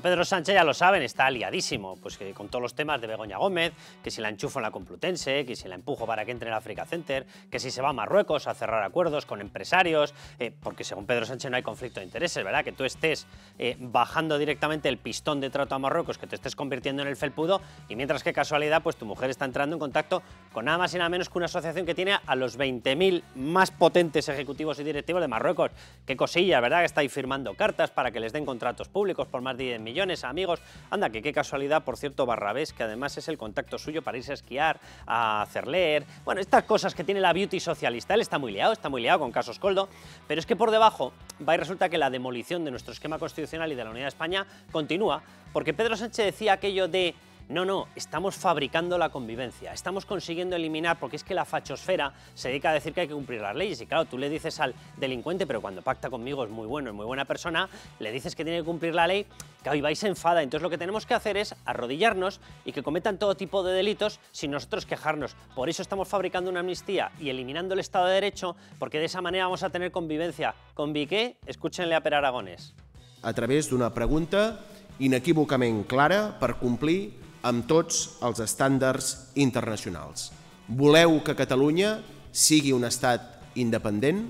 Pedro Sánchez ya lo saben, está aliadísimo, pues que con todos los temas de Begoña Gómez, que si la enchufo en la Complutense, que si la empujo para que entre en el Africa Center, que si se va a Marruecos a cerrar acuerdos con empresarios, eh, porque según Pedro Sánchez no hay conflicto de intereses, ¿verdad? Que tú estés eh, bajando directamente el pistón de trato a Marruecos, que te estés convirtiendo en el felpudo, y mientras que casualidad, pues tu mujer está entrando en contacto con nada más y nada menos que una asociación que tiene a los 20.000 más potentes ejecutivos y directivos de Marruecos. Qué cosilla, ¿verdad? Que está ahí firmando cartas para que les den contratos públicos por más de millones, amigos. Anda, que qué casualidad, por cierto, Barrabés, que además es el contacto suyo para irse a esquiar, a hacer leer. Bueno, estas cosas que tiene la beauty socialista. Él está muy liado, está muy liado con casos Coldo, pero es que por debajo va y resulta que la demolición de nuestro esquema constitucional y de la unidad de España continúa, porque Pedro Sánchez decía aquello de no, no, estamos fabricando la convivencia, estamos consiguiendo eliminar, porque es que la fachosfera se dedica a decir que hay que cumplir las leyes. Y claro, tú le dices al delincuente, pero cuando pacta conmigo es muy bueno, es muy buena persona, le dices que tiene que cumplir la ley, que hoy vais enfada. Entonces lo que tenemos que hacer es arrodillarnos y que cometan todo tipo de delitos sin nosotros quejarnos. Por eso estamos fabricando una amnistía y eliminando el Estado de Derecho, porque de esa manera vamos a tener convivencia. ¿Con Viqué? Escúchenle a Per Aragones. A través d'una pregunta inequívocament clara per complir amb tots els estàndards internacionals. Voleu que Catalunya sigui un estat independent?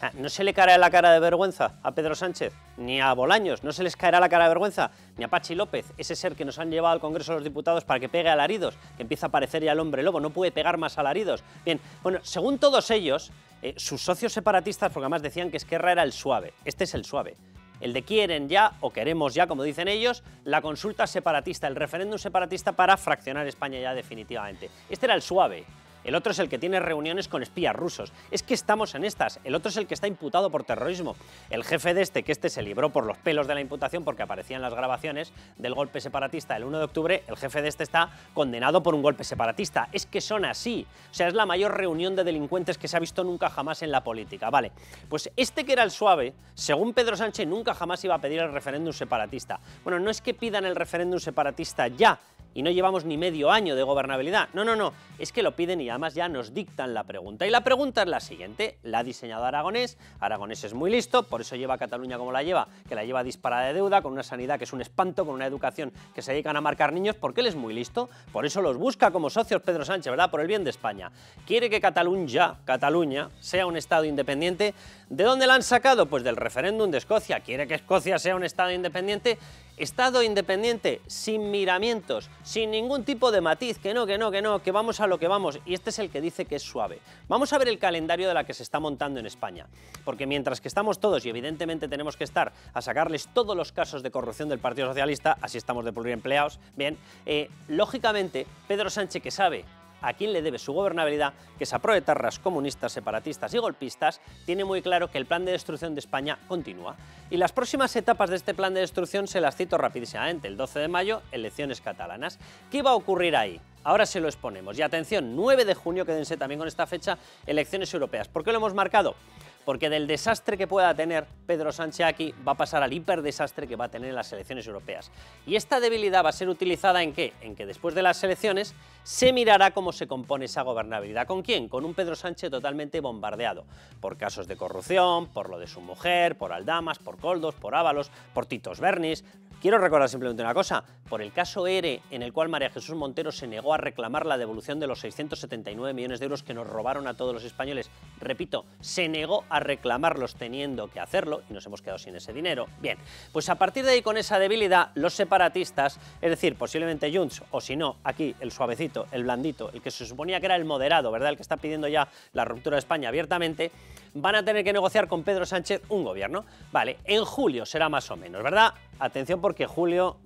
Ah, ¿No se le caerá la cara de vergüenza a Pedro Sánchez? Ni a Bolaños, no se les caerá la cara de vergüenza, ni a Pachi López, ese ser que nos han llevado al Congreso de los Diputados para que pegue alaridos, que empieza a parecer ya el hombre lobo, no puede pegar más alaridos. Bien, bueno, según todos ellos, eh, sus socios separatistas, porque además decían que Esquerra era el suave, este es el suave el de quieren ya o queremos ya, como dicen ellos, la consulta separatista, el referéndum separatista para fraccionar España ya definitivamente. Este era el suave. El otro es el que tiene reuniones con espías rusos. Es que estamos en estas. El otro es el que está imputado por terrorismo. El jefe de este, que este se libró por los pelos de la imputación porque aparecían las grabaciones del golpe separatista el 1 de octubre, el jefe de este está condenado por un golpe separatista. Es que son así. O sea, es la mayor reunión de delincuentes que se ha visto nunca jamás en la política. Vale, pues este que era el suave, según Pedro Sánchez, nunca jamás iba a pedir el referéndum separatista. Bueno, no es que pidan el referéndum separatista ya, y no llevamos ni medio año de gobernabilidad. No, no, no, es que lo piden y además ya nos dictan la pregunta. Y la pregunta es la siguiente, la ha diseñado Aragonés, Aragonés es muy listo, por eso lleva a Cataluña como la lleva, que la lleva disparada de deuda, con una sanidad que es un espanto, con una educación que se dedican a marcar niños, porque él es muy listo, por eso los busca como socios Pedro Sánchez, ¿verdad? Por el bien de España. Quiere que Cataluña, Cataluña, sea un Estado independiente. ¿De dónde la han sacado? Pues del referéndum de Escocia. Quiere que Escocia sea un Estado independiente Estado independiente, sin miramientos, sin ningún tipo de matiz, que no, que no, que no, que vamos a lo que vamos. Y este es el que dice que es suave. Vamos a ver el calendario de la que se está montando en España. Porque mientras que estamos todos, y evidentemente tenemos que estar a sacarles todos los casos de corrupción del Partido Socialista, así estamos de pluriempleados, bien, eh, lógicamente Pedro Sánchez que sabe a quién le debe su gobernabilidad, que es a proetarras comunistas, separatistas y golpistas, tiene muy claro que el plan de destrucción de España continúa. Y las próximas etapas de este plan de destrucción se las cito rapidísimamente. El 12 de mayo, elecciones catalanas. ¿Qué va a ocurrir ahí? Ahora se lo exponemos. Y atención, 9 de junio, quédense también con esta fecha, elecciones europeas. ¿Por qué lo hemos marcado? Porque del desastre que pueda tener Pedro Sánchez aquí va a pasar al hiperdesastre que va a tener en las elecciones europeas. Y esta debilidad va a ser utilizada en qué? En que después de las elecciones se mirará cómo se compone esa gobernabilidad. ¿Con quién? Con un Pedro Sánchez totalmente bombardeado por casos de corrupción, por lo de su mujer, por Aldamas, por Coldos, por Ábalos, por Titos Bernis, Quiero recordar simplemente una cosa, por el caso ERE, en el cual María Jesús Montero se negó a reclamar la devolución de los 679 millones de euros que nos robaron a todos los españoles, repito, se negó a reclamarlos teniendo que hacerlo y nos hemos quedado sin ese dinero. Bien, pues a partir de ahí con esa debilidad, los separatistas, es decir, posiblemente Junts, o si no, aquí el suavecito, el blandito, el que se suponía que era el moderado, ¿verdad? El que está pidiendo ya la ruptura de España abiertamente, van a tener que negociar con Pedro Sánchez un gobierno. Vale, en julio será más o menos, ¿verdad? Atención porque julio,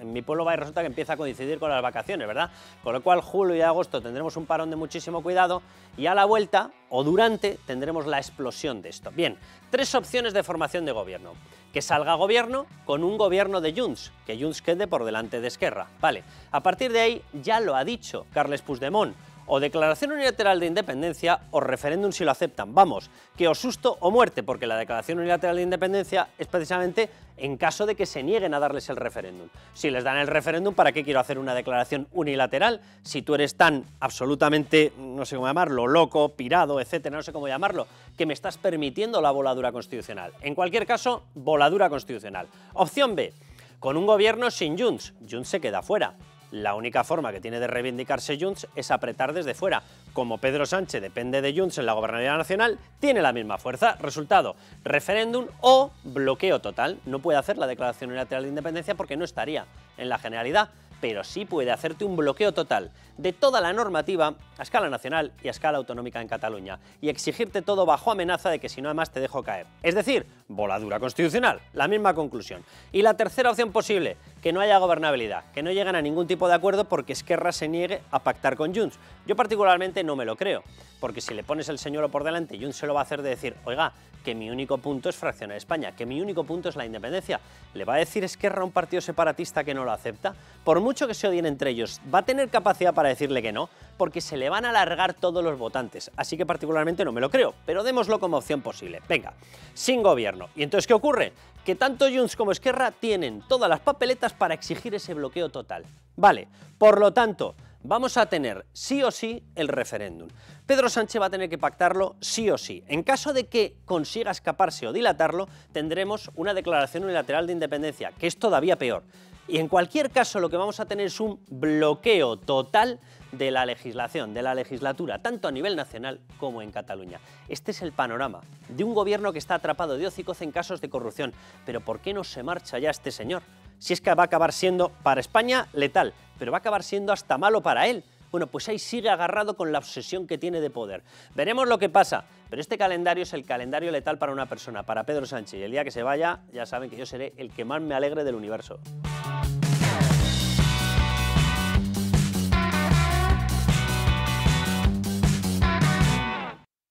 en mi pueblo va y resulta que empieza a coincidir con las vacaciones, ¿verdad? Con lo cual julio y agosto tendremos un parón de muchísimo cuidado y a la vuelta o durante tendremos la explosión de esto. Bien, tres opciones de formación de gobierno. Que salga gobierno con un gobierno de Junts, que Junts quede por delante de Esquerra. Vale, a partir de ahí ya lo ha dicho Carles Puigdemont o declaración unilateral de independencia o referéndum si lo aceptan. Vamos, que o susto o muerte, porque la declaración unilateral de independencia es precisamente en caso de que se nieguen a darles el referéndum. Si les dan el referéndum, ¿para qué quiero hacer una declaración unilateral? Si tú eres tan absolutamente, no sé cómo llamarlo, loco, pirado, etcétera, no sé cómo llamarlo, que me estás permitiendo la voladura constitucional. En cualquier caso, voladura constitucional. Opción B, con un gobierno sin Junts. Junts se queda fuera. La única forma que tiene de reivindicarse Junts es apretar desde fuera. Como Pedro Sánchez depende de Junts en la gobernabilidad nacional, tiene la misma fuerza. Resultado, referéndum o bloqueo total. No puede hacer la declaración unilateral de independencia porque no estaría en la generalidad pero sí puede hacerte un bloqueo total de toda la normativa a escala nacional y a escala autonómica en Cataluña y exigirte todo bajo amenaza de que si no además te dejo caer. Es decir, voladura constitucional, la misma conclusión. Y la tercera opción posible, que no haya gobernabilidad, que no lleguen a ningún tipo de acuerdo porque Esquerra se niegue a pactar con Junts. Yo particularmente no me lo creo, porque si le pones el señuelo por delante, Junts se lo va a hacer de decir, oiga, que mi único punto es fraccionar España, que mi único punto es la independencia. ¿Le va a decir Esquerra a un partido separatista que no lo acepta? Por mucho que se odien entre ellos, ¿va a tener capacidad para decirle que no? Porque se le van a alargar todos los votantes, así que particularmente no me lo creo, pero démoslo como opción posible. Venga, sin gobierno. ¿Y entonces qué ocurre? Que tanto Junts como Esquerra tienen todas las papeletas para exigir ese bloqueo total. Vale, por lo tanto, vamos a tener sí o sí el referéndum. Pedro Sánchez va a tener que pactarlo sí o sí. En caso de que consiga escaparse o dilatarlo, tendremos una declaración unilateral de independencia, que es todavía peor. Y en cualquier caso lo que vamos a tener es un bloqueo total de la legislación, de la legislatura, tanto a nivel nacional como en Cataluña. Este es el panorama de un gobierno que está atrapado de hocicos en casos de corrupción. Pero ¿por qué no se marcha ya este señor? Si es que va a acabar siendo para España letal, pero va a acabar siendo hasta malo para él. Bueno, pues ahí sigue agarrado con la obsesión que tiene de poder. Veremos lo que pasa, pero este calendario es el calendario letal para una persona, para Pedro Sánchez. Y el día que se vaya, ya saben que yo seré el que más me alegre del universo.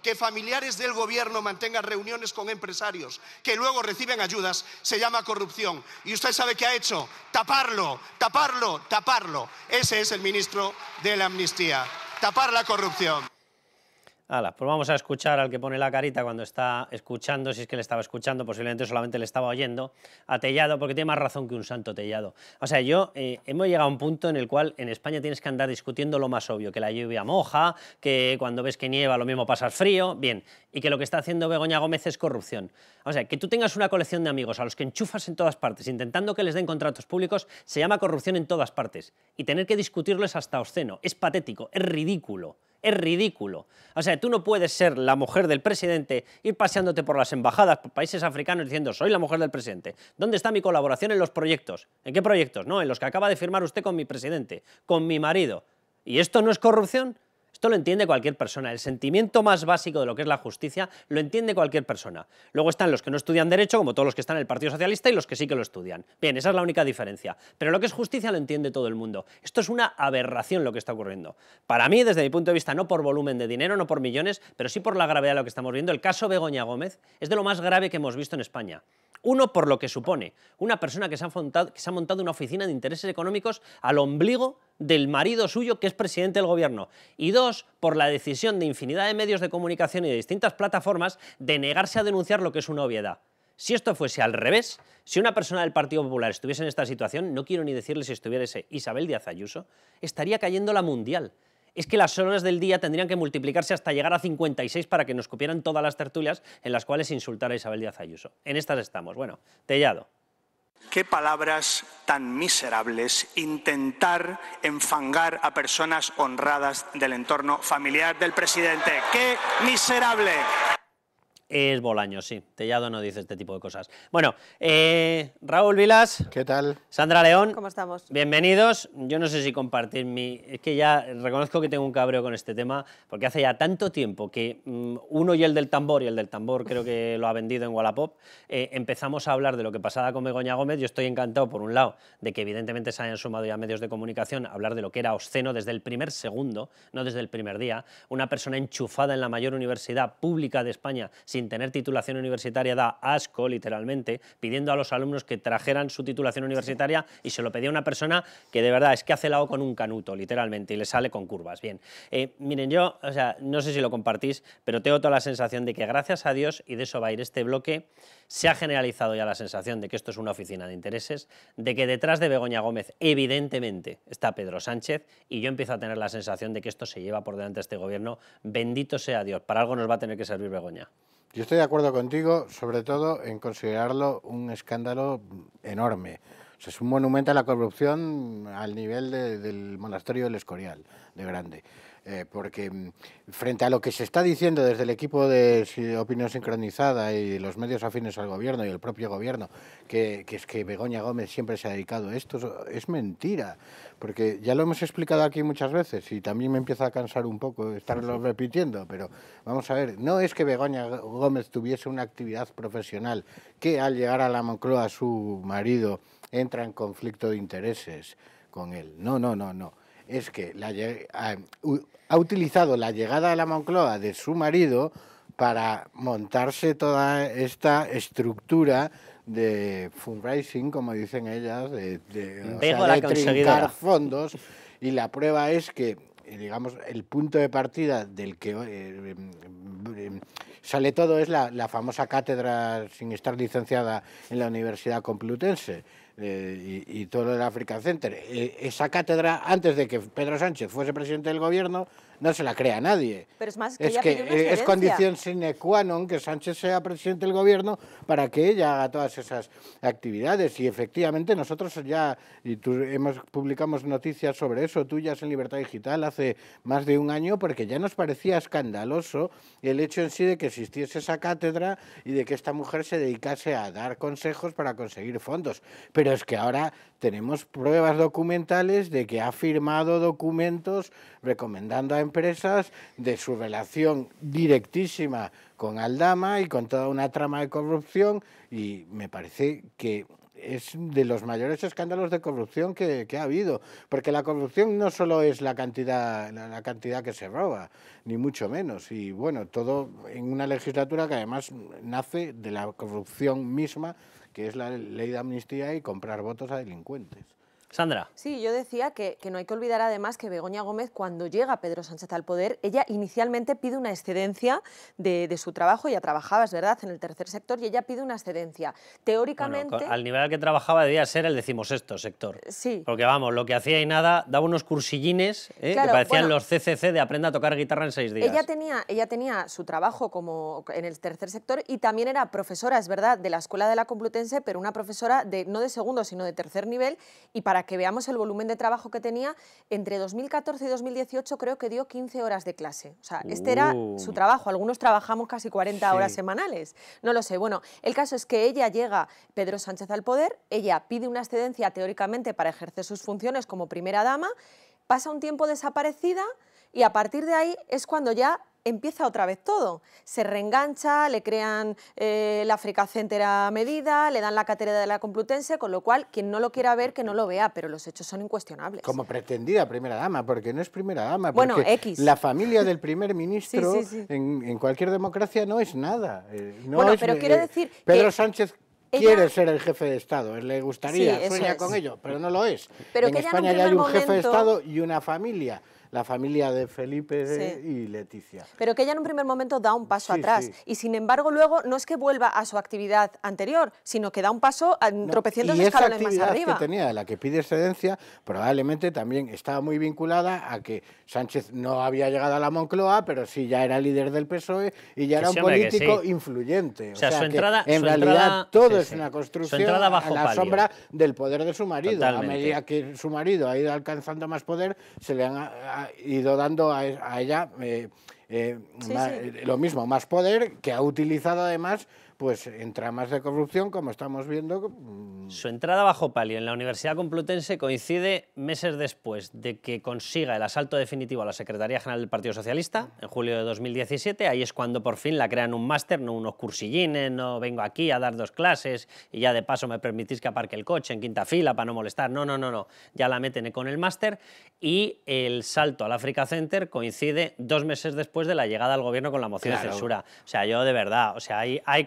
que familiares del gobierno mantengan reuniones con empresarios que luego reciben ayudas, se llama corrupción. Y usted sabe qué ha hecho, taparlo, taparlo, taparlo. Ese es el ministro de la amnistía, tapar la corrupción. Hala, pues vamos a escuchar al que pone la carita cuando está escuchando, si es que le estaba escuchando, posiblemente solamente le estaba oyendo, a Tellado, porque tiene más razón que un santo Tellado. O sea, yo eh, hemos llegado a un punto en el cual en España tienes que andar discutiendo lo más obvio, que la lluvia moja, que cuando ves que nieva lo mismo pasas frío, bien, y que lo que está haciendo Begoña Gómez es corrupción. O sea, que tú tengas una colección de amigos a los que enchufas en todas partes, intentando que les den contratos públicos, se llama corrupción en todas partes. Y tener que discutirlo es hasta obsceno, es patético, es ridículo es ridículo. O sea, tú no puedes ser la mujer del presidente, ir paseándote por las embajadas, por países africanos diciendo, soy la mujer del presidente. ¿Dónde está mi colaboración en los proyectos? ¿En qué proyectos? No, en los que acaba de firmar usted con mi presidente, con mi marido. ¿Y esto no es corrupción? Esto lo entiende cualquier persona. El sentimiento más básico de lo que es la justicia lo entiende cualquier persona. Luego están los que no estudian Derecho, como todos los que están en el Partido Socialista, y los que sí que lo estudian. Bien, esa es la única diferencia. Pero lo que es justicia lo entiende todo el mundo. Esto es una aberración lo que está ocurriendo. Para mí, desde mi punto de vista, no por volumen de dinero, no por millones, pero sí por la gravedad de lo que estamos viendo, el caso Begoña Gómez es de lo más grave que hemos visto en España. Uno, por lo que supone, una persona que se, ha montado, que se ha montado una oficina de intereses económicos al ombligo del marido suyo, que es presidente del gobierno. Y dos, por la decisión de infinidad de medios de comunicación y de distintas plataformas de negarse a denunciar lo que es una obviedad. Si esto fuese al revés, si una persona del Partido Popular estuviese en esta situación, no quiero ni decirle si estuviese Isabel Díaz Ayuso, estaría cayendo la mundial es que las horas del día tendrían que multiplicarse hasta llegar a 56 para que nos cupieran todas las tertulias en las cuales insultara a Isabel Díaz Ayuso. En estas estamos. Bueno, Tellado. Qué palabras tan miserables intentar enfangar a personas honradas del entorno familiar del presidente. ¡Qué miserable! Es Bolaño, sí. Tellado no dice este tipo de cosas. Bueno, eh, Raúl Vilas. ¿Qué tal? Sandra León. ¿Cómo estamos? Bienvenidos. Yo no sé si compartir mi... Es que ya reconozco que tengo un cabreo con este tema, porque hace ya tanto tiempo que mm, uno y el del tambor, y el del tambor creo que lo ha vendido en Wallapop, eh, empezamos a hablar de lo que pasaba con Begoña Gómez. Yo estoy encantado, por un lado, de que evidentemente se hayan sumado ya medios de comunicación a hablar de lo que era obsceno desde el primer segundo, no desde el primer día. Una persona enchufada en la mayor universidad pública de España sin tener titulación universitaria da asco, literalmente, pidiendo a los alumnos que trajeran su titulación universitaria y se lo pedía una persona que de verdad es que hace lado con un canuto, literalmente, y le sale con curvas. Bien, eh, miren, yo, no sé si lo compartís, pero tengo toda la sensación de que gracias a Dios, y de eso va a ir este bloque, se ha generalizado ya la sensación de que esto es una oficina de intereses, de que detrás de Begoña Gómez, evidentemente, está Pedro Sánchez, y yo empiezo a tener la sensación de que esto se lleva por delante de este gobierno. Bendito sea Dios, para algo nos va a tener que servir Begoña. Yo estoy de acuerdo contigo, sobre todo en considerarlo un escándalo enorme. es un monumento a la corrupción al nivel del monasterio del Escorial, de grande. Eh, porque mm, frente a lo que se está diciendo desde el equipo de opinión sincronizada y los medios afines al gobierno y el propio gobierno, que, es que Begoña Gómez siempre se ha dedicado a esto, es mentira, porque ya lo hemos explicado aquí muchas veces y también me empieza a cansar un poco estarlo repitiendo, pero vamos a ver, no es que Begoña Gómez tuviese una actividad profesional que al llegar a la Moncloa su marido entra en conflicto de intereses con él, no, no, no, no. Es que la, ha, utilizado la llegada a la Moncloa de su marido para montarse toda esta estructura de fundraising, como dicen ellas, de, trincar fondos. Y la prueba es que, digamos, el punto de partida del que eh, em, sale todo es la, la, famosa cátedra sin estar licenciada en la Universidad Complutense eh, y, todo del African Center. Eh, esa cátedra, antes de que Pedro Sánchez fuese presidente del gobierno, no se la crea nadie. Pero es más, que, es, que es condición sine qua non que Sánchez sea presidente del gobierno para que ella haga todas esas actividades. Y efectivamente nosotros ya y tú, hemos publicamos noticias sobre eso, tuyas en Libertad Digital, hace más de un año, porque ya nos parecía escandaloso el hecho en sí de que existiese esa cátedra y de que esta mujer se dedicase a dar consejos para conseguir fondos. Pero es que ahora tenemos pruebas documentales de que ha firmado documentos recomendando a empresas de su relación directísima con Aldama y con toda una trama de corrupción y me parece que es de los mayores escándalos de corrupción que, ha habido, porque la corrupción no solo es la cantidad, la, cantidad que se roba, ni mucho menos, y bueno, todo en una legislatura que además nace de la corrupción misma, que es la ley de amnistía y comprar votos a delincuentes. Sandra. Sí, yo decía que, no hay que olvidar además que Begoña Gómez, cuando llega Pedro Sánchez al poder, ella inicialmente pide una excedencia de, su trabajo, ya trabajaba, es verdad, en el tercer sector, y ella pide una excedencia. Teóricamente... al nivel al que trabajaba debía ser el decimosexto sector. Sí. Porque vamos, lo que hacía y nada, daba unos cursillines ¿eh? que parecían los CCC de aprenda a tocar guitarra en seis días. Ella tenía, ella tenía su trabajo como en el tercer sector y también era profesora, es verdad, de la Escuela de la Complutense, pero una profesora de, no de segundo, sino de tercer nivel, y para que veamos el volumen de trabajo que tenía, entre 2014 y 2018 creo que dio 15 horas de clase. O sea, este era su uh. trabajo. Algunos trabajamos casi 40 horas semanales. No lo sé. Bueno, el caso es que ella llega, Pedro Sánchez al poder, ella pide una excedencia teóricamente para ejercer sus funciones como primera dama, pasa un tiempo desaparecida y a partir de ahí es cuando ya empieza otra vez todo. Se reengancha, le crean eh, la Africa Center a medida, le dan la cátedra de la Complutense, con lo cual quien no lo quiera ver, que no lo vea, pero los hechos son incuestionables. Como pretendida primera dama, porque no es primera dama. Bueno, X. La familia del primer ministro En, cualquier democracia no es nada. Eh, no bueno, pero quiero decir... Pedro Sánchez quiere ser el jefe de Estado, le gustaría, sueña con ello, pero no lo es. Pero en España ya hay un jefe de Estado y una familia la familia de Felipe y Leticia. Pero que ella en un primer momento da un paso atrás y sin embargo luego no es que vuelva a su actividad anterior, sino que da un paso no, tropecientos escalones más arriba. que tenía, la que pide excedencia, probablemente también estaba muy vinculada a que Sánchez no había llegado a la Moncloa, pero sí ya era líder del PSOE y ya era un político influyente. O sea, su entrada, en realidad todo es una construcción a la sombra del poder de su marido. A medida que su marido ha ido alcanzando más poder, se le han ido dando a, ella eh, eh, lo mismo, más poder, que ha utilizado además pues en tramas de corrupción, como estamos viendo. mm, Su entrada bajo palio en la Universidad Complutense coincide meses después de que consiga el asalto definitivo a la Secretaría General del Partido Socialista, en julio de 2017. Ahí es cuando por fin la crean un máster, no unos cursillines, no vengo aquí a dar dos clases y ya de paso me permitís que aparque el coche en quinta fila para no molestar. No, no, no, no. Ya la meten con el máster y el salto al Africa Center coincide dos meses después de la llegada al gobierno con la moción de Claro. censura. O sea, yo de verdad, o sea, hay, hay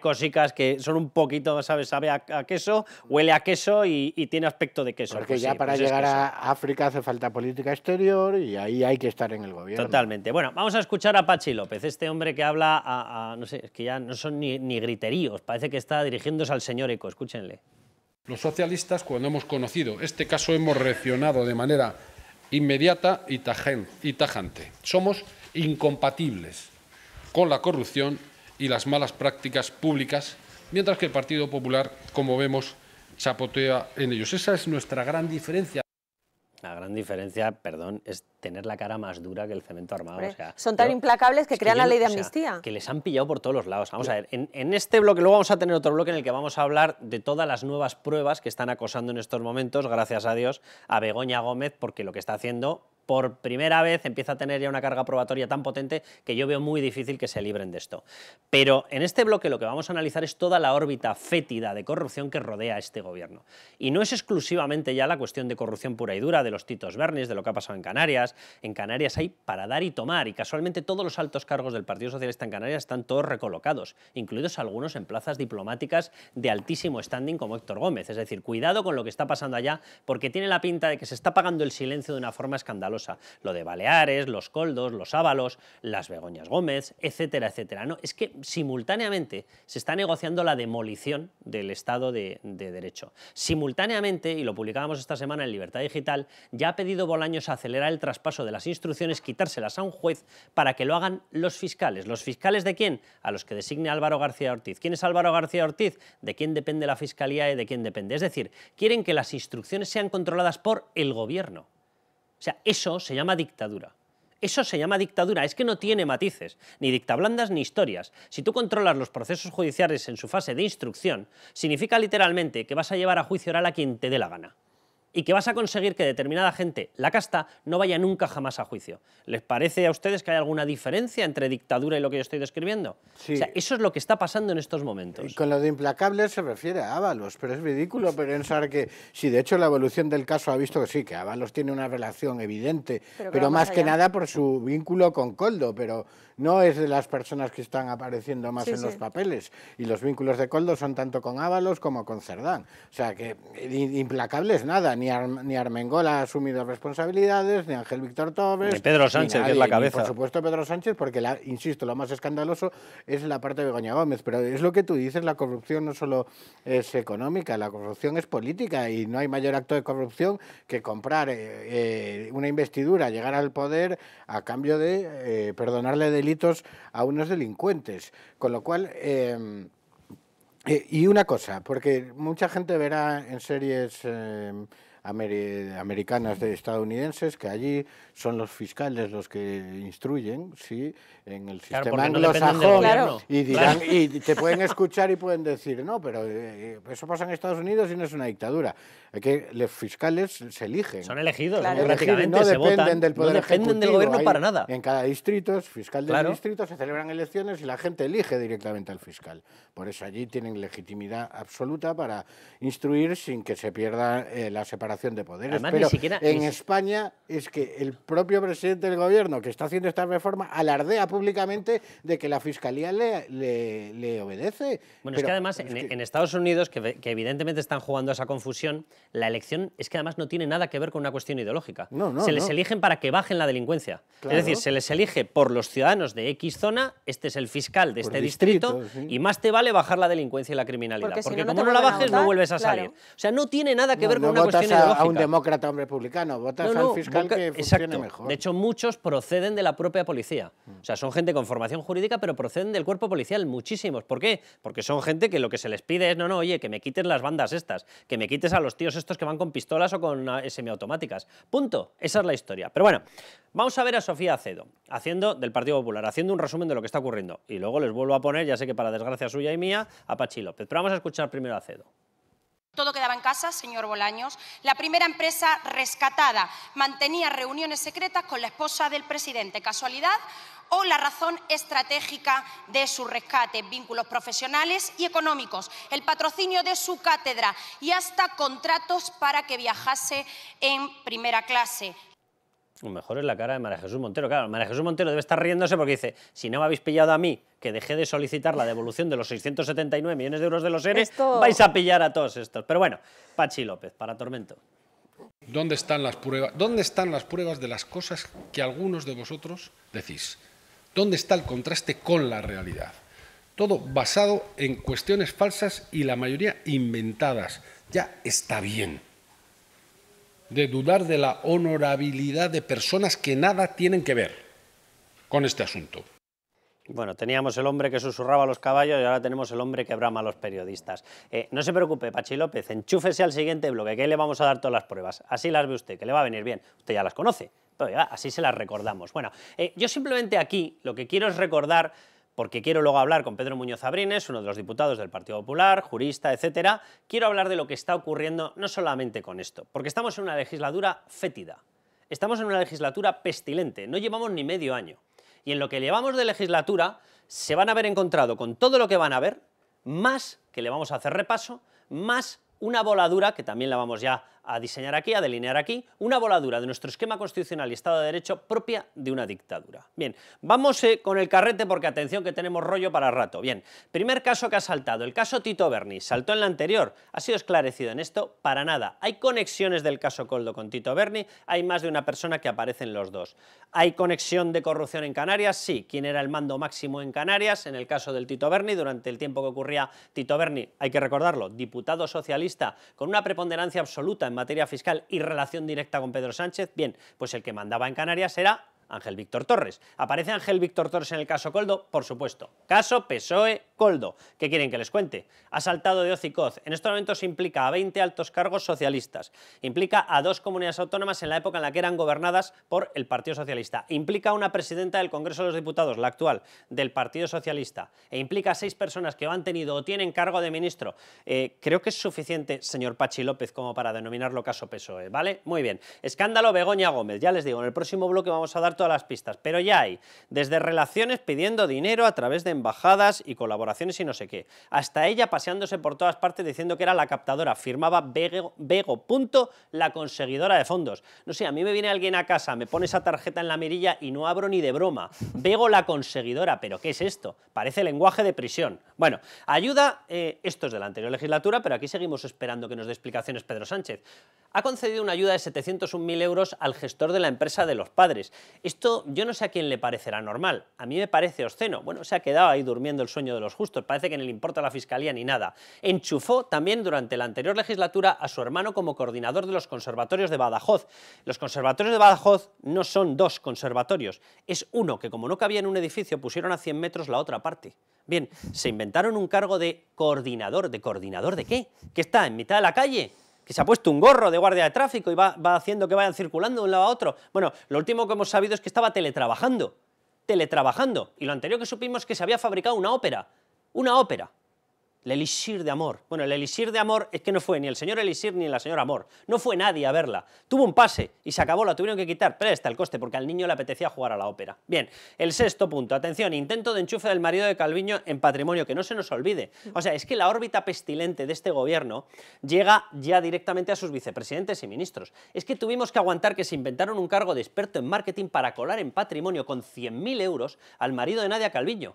que son un poquito, ¿sabes? Sabe a, a queso, huele a queso y, y tiene aspecto de queso. Porque Pues ya sí, para pues es llegar a África hace falta política exterior y ahí hay que estar en el gobierno. Totalmente. Bueno, vamos a escuchar a Pachi López, este hombre que habla a, a- no sé, es que ya no son ni, ni griteríos, parece que está dirigiéndose al señor Eco, escúchenle. Los socialistas, cuando hemos conocido este caso, hemos reaccionado de manera inmediata y tajante. Somos incompatibles con la corrupción y las malas prácticas públicas, mientras que el Partido Popular, como vemos, chapotea en ellos. Esa es nuestra gran diferencia. La gran diferencia, perdón, es tener la cara más dura que el cemento armado. Hombre, o sea, son tan yo- implacables que crean yo la ley de o sea, amnistía. que les han pillado por todos los lados. Vamos a ver, en, en este bloque, luego vamos a tener otro bloque en el que vamos a hablar de todas las nuevas pruebas que están acosando en estos momentos, gracias a Dios, a Begoña Gómez, porque lo que está haciendo por primera vez empieza a tener ya una carga probatoria tan potente que yo veo muy difícil que se libren de esto. Pero en este bloque lo que vamos a analizar es toda la órbita fétida de corrupción que rodea a este gobierno. Y no es exclusivamente ya la cuestión de corrupción pura y dura, de los Titos Bernis, de lo que ha pasado en Canarias. En Canarias hay para dar y tomar, y casualmente todos los altos cargos del Partido Socialista en Canarias están todos recolocados, incluidos algunos en plazas diplomáticas de altísimo standing como Héctor Gómez. Es decir, cuidado con lo que está pasando allá, porque tiene la pinta de que se está pagando el silencio de una forma escandalosa. Lo de Baleares, los Coldos, los Ábalos, las Begoñas Gómez, etcétera, etcétera. No, es que simultáneamente se está negociando la demolición del Estado de, de Derecho. Simultáneamente, y lo publicábamos esta semana en Libertad Digital, ya ha pedido Bolaños acelerar el traspaso de las instrucciones, quitárselas a un juez para que lo hagan los fiscales. ¿Los fiscales de quién? A los que designe Álvaro García Ortiz. ¿Quién es Álvaro García Ortiz? ¿De quién depende la fiscalía y de quién depende? Es decir, quieren que las instrucciones sean controladas por el gobierno. O sea, eso se llama dictadura. Eso se llama dictadura, es que no tiene matices, ni dictablandas ni historias. Si tú controlas los procesos judiciales en su fase de instrucción, significa literalmente que vas a llevar a juicio oral a quien te dé la gana. Y que vas a conseguir que determinada gente, la casta, no vaya nunca jamás a juicio. ¿Les parece a ustedes que hay alguna diferencia entre dictadura y lo que yo estoy describiendo? Sí. O sea, eso es lo que está pasando en estos Y momentos. con lo de implacables se refiere a Ábalos, pero es ridículo pensar que, si de hecho la evolución del caso ha visto que sí, que Ábalos tiene una relación evidente, Pero más que nada por su vínculo con Coldo, pero no es de las personas que están apareciendo más Sí, en sí. los papeles. Y los vínculos de Coldo son tanto con Ábalos como con Cerdán. O sea que eh, implacables nada, ni, Ar- ni Armengol ha asumido responsabilidades, ni Ángel Víctor Torres. Ni Pedro Sánchez, que es la ni, cabeza. por supuesto Pedro Sánchez, porque, la, insisto, lo más escandaloso es la parte de Begoña Gómez. Pero es lo que tú dices, la corrupción no solo es económica, la corrupción es política y no hay mayor acto de corrupción que comprar eh, eh, una investidura, llegar al poder a cambio de eh, perdonarle delitos a unos delincuentes. Con lo cual... eh, eh, y una cosa, porque mucha gente verá en series eh, ameri- americanas de estadounidenses que allí son los fiscales los que instruyen, sí, en el sistema anglosajón y dirán y te pueden escuchar y pueden decir no, pero eh, eso pasa en Estados Unidos y no es una dictadura. Es que los fiscales se eligen. Son elegidos Claro. democráticamente, no se dependen votan, del poder no dependen del ejecutivo, gobierno hay- para nada. En cada distrito, fiscal del Claro. distrito, se celebran elecciones y la gente elige directamente al fiscal. Por eso allí tienen legitimidad absoluta para instruir sin que se pierda eh, la separación de poderes. Además, ni siquiera- en ni España es que el propio presidente del gobierno que está haciendo esta reforma alardea públicamente de que la fiscalía le, le- le obedece. Bueno, es que además es en, que- en Estados Unidos, que, que evidentemente están jugando a esa confusión, la elección es que además no tiene nada que ver con una cuestión ideológica. No, no, se les no. eligen para que bajen la delincuencia. Claro. Es decir, se les elige por los ciudadanos de X zona, este es el fiscal de Por este distrito, distrito, sí. y más te vale bajar la delincuencia y la criminalidad. Porque Porque, si no, no como no la bajes, no vuelves a claro. salir. O sea, no tiene nada que No, ver con no una votas cuestión a a un demócrata hombre republicano, votas No, no, al fiscal Boca- que funcione exacto. mejor. De hecho, muchos proceden de la propia policía. O sea, son gente con formación jurídica, pero proceden del cuerpo policial, muchísimos. ¿Por qué? Porque son gente que lo que se les pide es, no, no, oye, que me quites las bandas estas, que me quites a los tíos estos que van con pistolas o con ah, semiautomáticas. Punto. Esa es la historia. Pero bueno, vamos a ver a Sofía Acedo, haciendo del Partido Popular, haciendo un resumen de lo que está ocurriendo. Y luego les vuelvo a poner, ya sé que para desgracia suya y mía, a Pachi López. Pero vamos a escuchar primero a Acedo. Todo quedaba en casa, señor Bolaños. La primera empresa rescatada mantenía reuniones secretas con la esposa del presidente. ¿Casualidad o la razón estratégica de su rescate? Vínculos profesionales y económicos, el patrocinio de su cátedra y hasta contratos para que viajase en primera clase. Lo mejor es la cara de María Jesús Montero. Claro, María Jesús Montero debe estar riéndose porque dice, si no me habéis pillado a mí, que dejé de solicitar la devolución de los 679 millones de euros de los ERES, Esto- vais a pillar a todos estos. Pero bueno, Pachi López, para Tormento. ¿Dónde están las pruebas? ¿Dónde están las pruebas de las cosas que algunos de vosotros decís? ¿Dónde está el contraste con la realidad? Todo basado en cuestiones falsas y la mayoría inventadas. Ya está bien de dudar de la honorabilidad de personas que nada tienen que ver con este asunto. Bueno, teníamos el hombre que susurraba a los caballos y ahora tenemos el hombre que brama a los periodistas. Eh, no se preocupe, Pachi López, enchúfese al siguiente bloque, que ahí le vamos a dar todas las pruebas. Así las ve usted, que le va a venir bien. Usted ya las conoce, así se las recordamos. Bueno, eh, yo simplemente aquí lo que quiero es recordar, porque quiero luego hablar con Pedro Muñoz Abrines, uno de los diputados del Partido Popular, jurista, etcétera, quiero hablar de lo que está ocurriendo no solamente con esto, porque estamos en una legislatura fétida. Estamos en una legislatura pestilente, no llevamos ni medio año. Y en lo que llevamos de legislatura se van a haber encontrado con todo lo que van a ver, más que le vamos a hacer repaso, más una voladura, que también la vamos ya a diseñar aquí, a delinear aquí, una voladura de nuestro esquema constitucional y Estado de Derecho propia de una dictadura. Bien, vamos eh, con el carrete porque atención que tenemos rollo para rato. Bien, primer caso que ha saltado, el caso Tito Berni, saltó en la anterior, ha sido esclarecido en esto, para nada. Hay conexiones del caso Coldo con Tito Berni, hay más de una persona que aparece en los dos. ¿Hay conexión de corrupción en Canarias? Sí. ¿Quién era el mando máximo en Canarias? En el caso del Tito Berni, durante el tiempo que ocurría Tito Berni, hay que recordarlo, diputado socialista con una preponderancia absoluta en materia fiscal y relación directa con Pedro Sánchez, bien, pues el que mandaba en Canarias era Ángel Víctor Torres. ¿Aparece Ángel Víctor Torres en el caso Coldo? Por supuesto. Caso PSOE Coldo. ¿Qué quieren que les cuente? Ha saltado de hocicoz. En estos momentos implica a 20 altos cargos socialistas. Implica a dos comunidades autónomas en la época en la que eran gobernadas por el Partido Socialista. Implica a una presidenta del Congreso de los Diputados, la actual, del Partido Socialista. E implica a seis personas que han tenido o tienen cargo de ministro. Eh, creo que es suficiente, señor Pachi López, como para denominarlo caso PSOE, ¿vale? Muy bien. Escándalo Begoña Gómez. Ya les digo, en el próximo bloque vamos a dar todas las pistas, pero ya hay, desde relaciones pidiendo dinero a través de embajadas y colaboraciones y no sé qué, hasta ella paseándose por todas partes diciendo que era la captadora, firmaba Bego, Bego, punto, la conseguidora de fondos. No sé, a mí me viene alguien a casa, me pone esa tarjeta en la mirilla y no abro ni de broma. Bego la conseguidora, pero ¿qué es esto? Parece lenguaje de prisión. Bueno, ayuda, eh, esto es de la anterior legislatura, pero aquí seguimos esperando que nos dé explicaciones Pedro Sánchez. Ha concedido una ayuda de 701.000 euros al gestor de la empresa de los padres. Esto yo no sé a quién le parecerá normal. A mí me parece obsceno. Bueno, se ha quedado ahí durmiendo el sueño de los justos. Parece que no le importa la fiscalía ni nada. Enchufó también durante la anterior legislatura a su hermano como coordinador de los conservatorios de Badajoz. Los conservatorios de Badajoz no son dos conservatorios. Es uno que como no cabía en un edificio pusieron a 100 metros la otra parte. Bien, se inventaron un cargo de coordinador. ¿De coordinador de qué? ¿Que está en mitad de la calle? que se ha puesto un gorro de guardia de tráfico y va, va, haciendo que vayan circulando de un lado a otro. Bueno, lo último que hemos sabido es que estaba teletrabajando, teletrabajando. Y lo anterior que supimos es que se había fabricado una ópera, una ópera. El elixir de amor. Bueno, el elixir de amor es que no fue ni el señor elixir ni la señora amor. No fue nadie a verla. Tuvo un pase y se acabó, la tuvieron que quitar. Pero está el coste porque al niño le apetecía jugar a la ópera. Bien, el sexto punto. Atención, intento de enchufe del marido de Calviño en patrimonio, que no se nos olvide. O sea, es que la órbita pestilente de este gobierno llega ya directamente a sus vicepresidentes y ministros. Es que tuvimos que aguantar que se inventaron un cargo de experto en marketing para colar en patrimonio con 100.000 euros al marido de Nadia Calviño.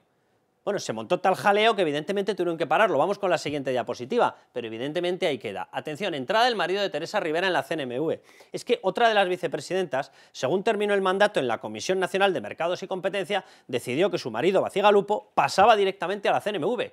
Bueno, se montó tal jaleo que evidentemente tuvieron que pararlo. Vamos con la siguiente diapositiva, pero evidentemente ahí queda. Atención, entrada del marido de Teresa Rivera en la CNMV. Es que otra de las vicepresidentas, según terminó el mandato en la Comisión Nacional de Mercados y Competencia, decidió que su marido, Bacigalupo, pasaba directamente a la CNMV.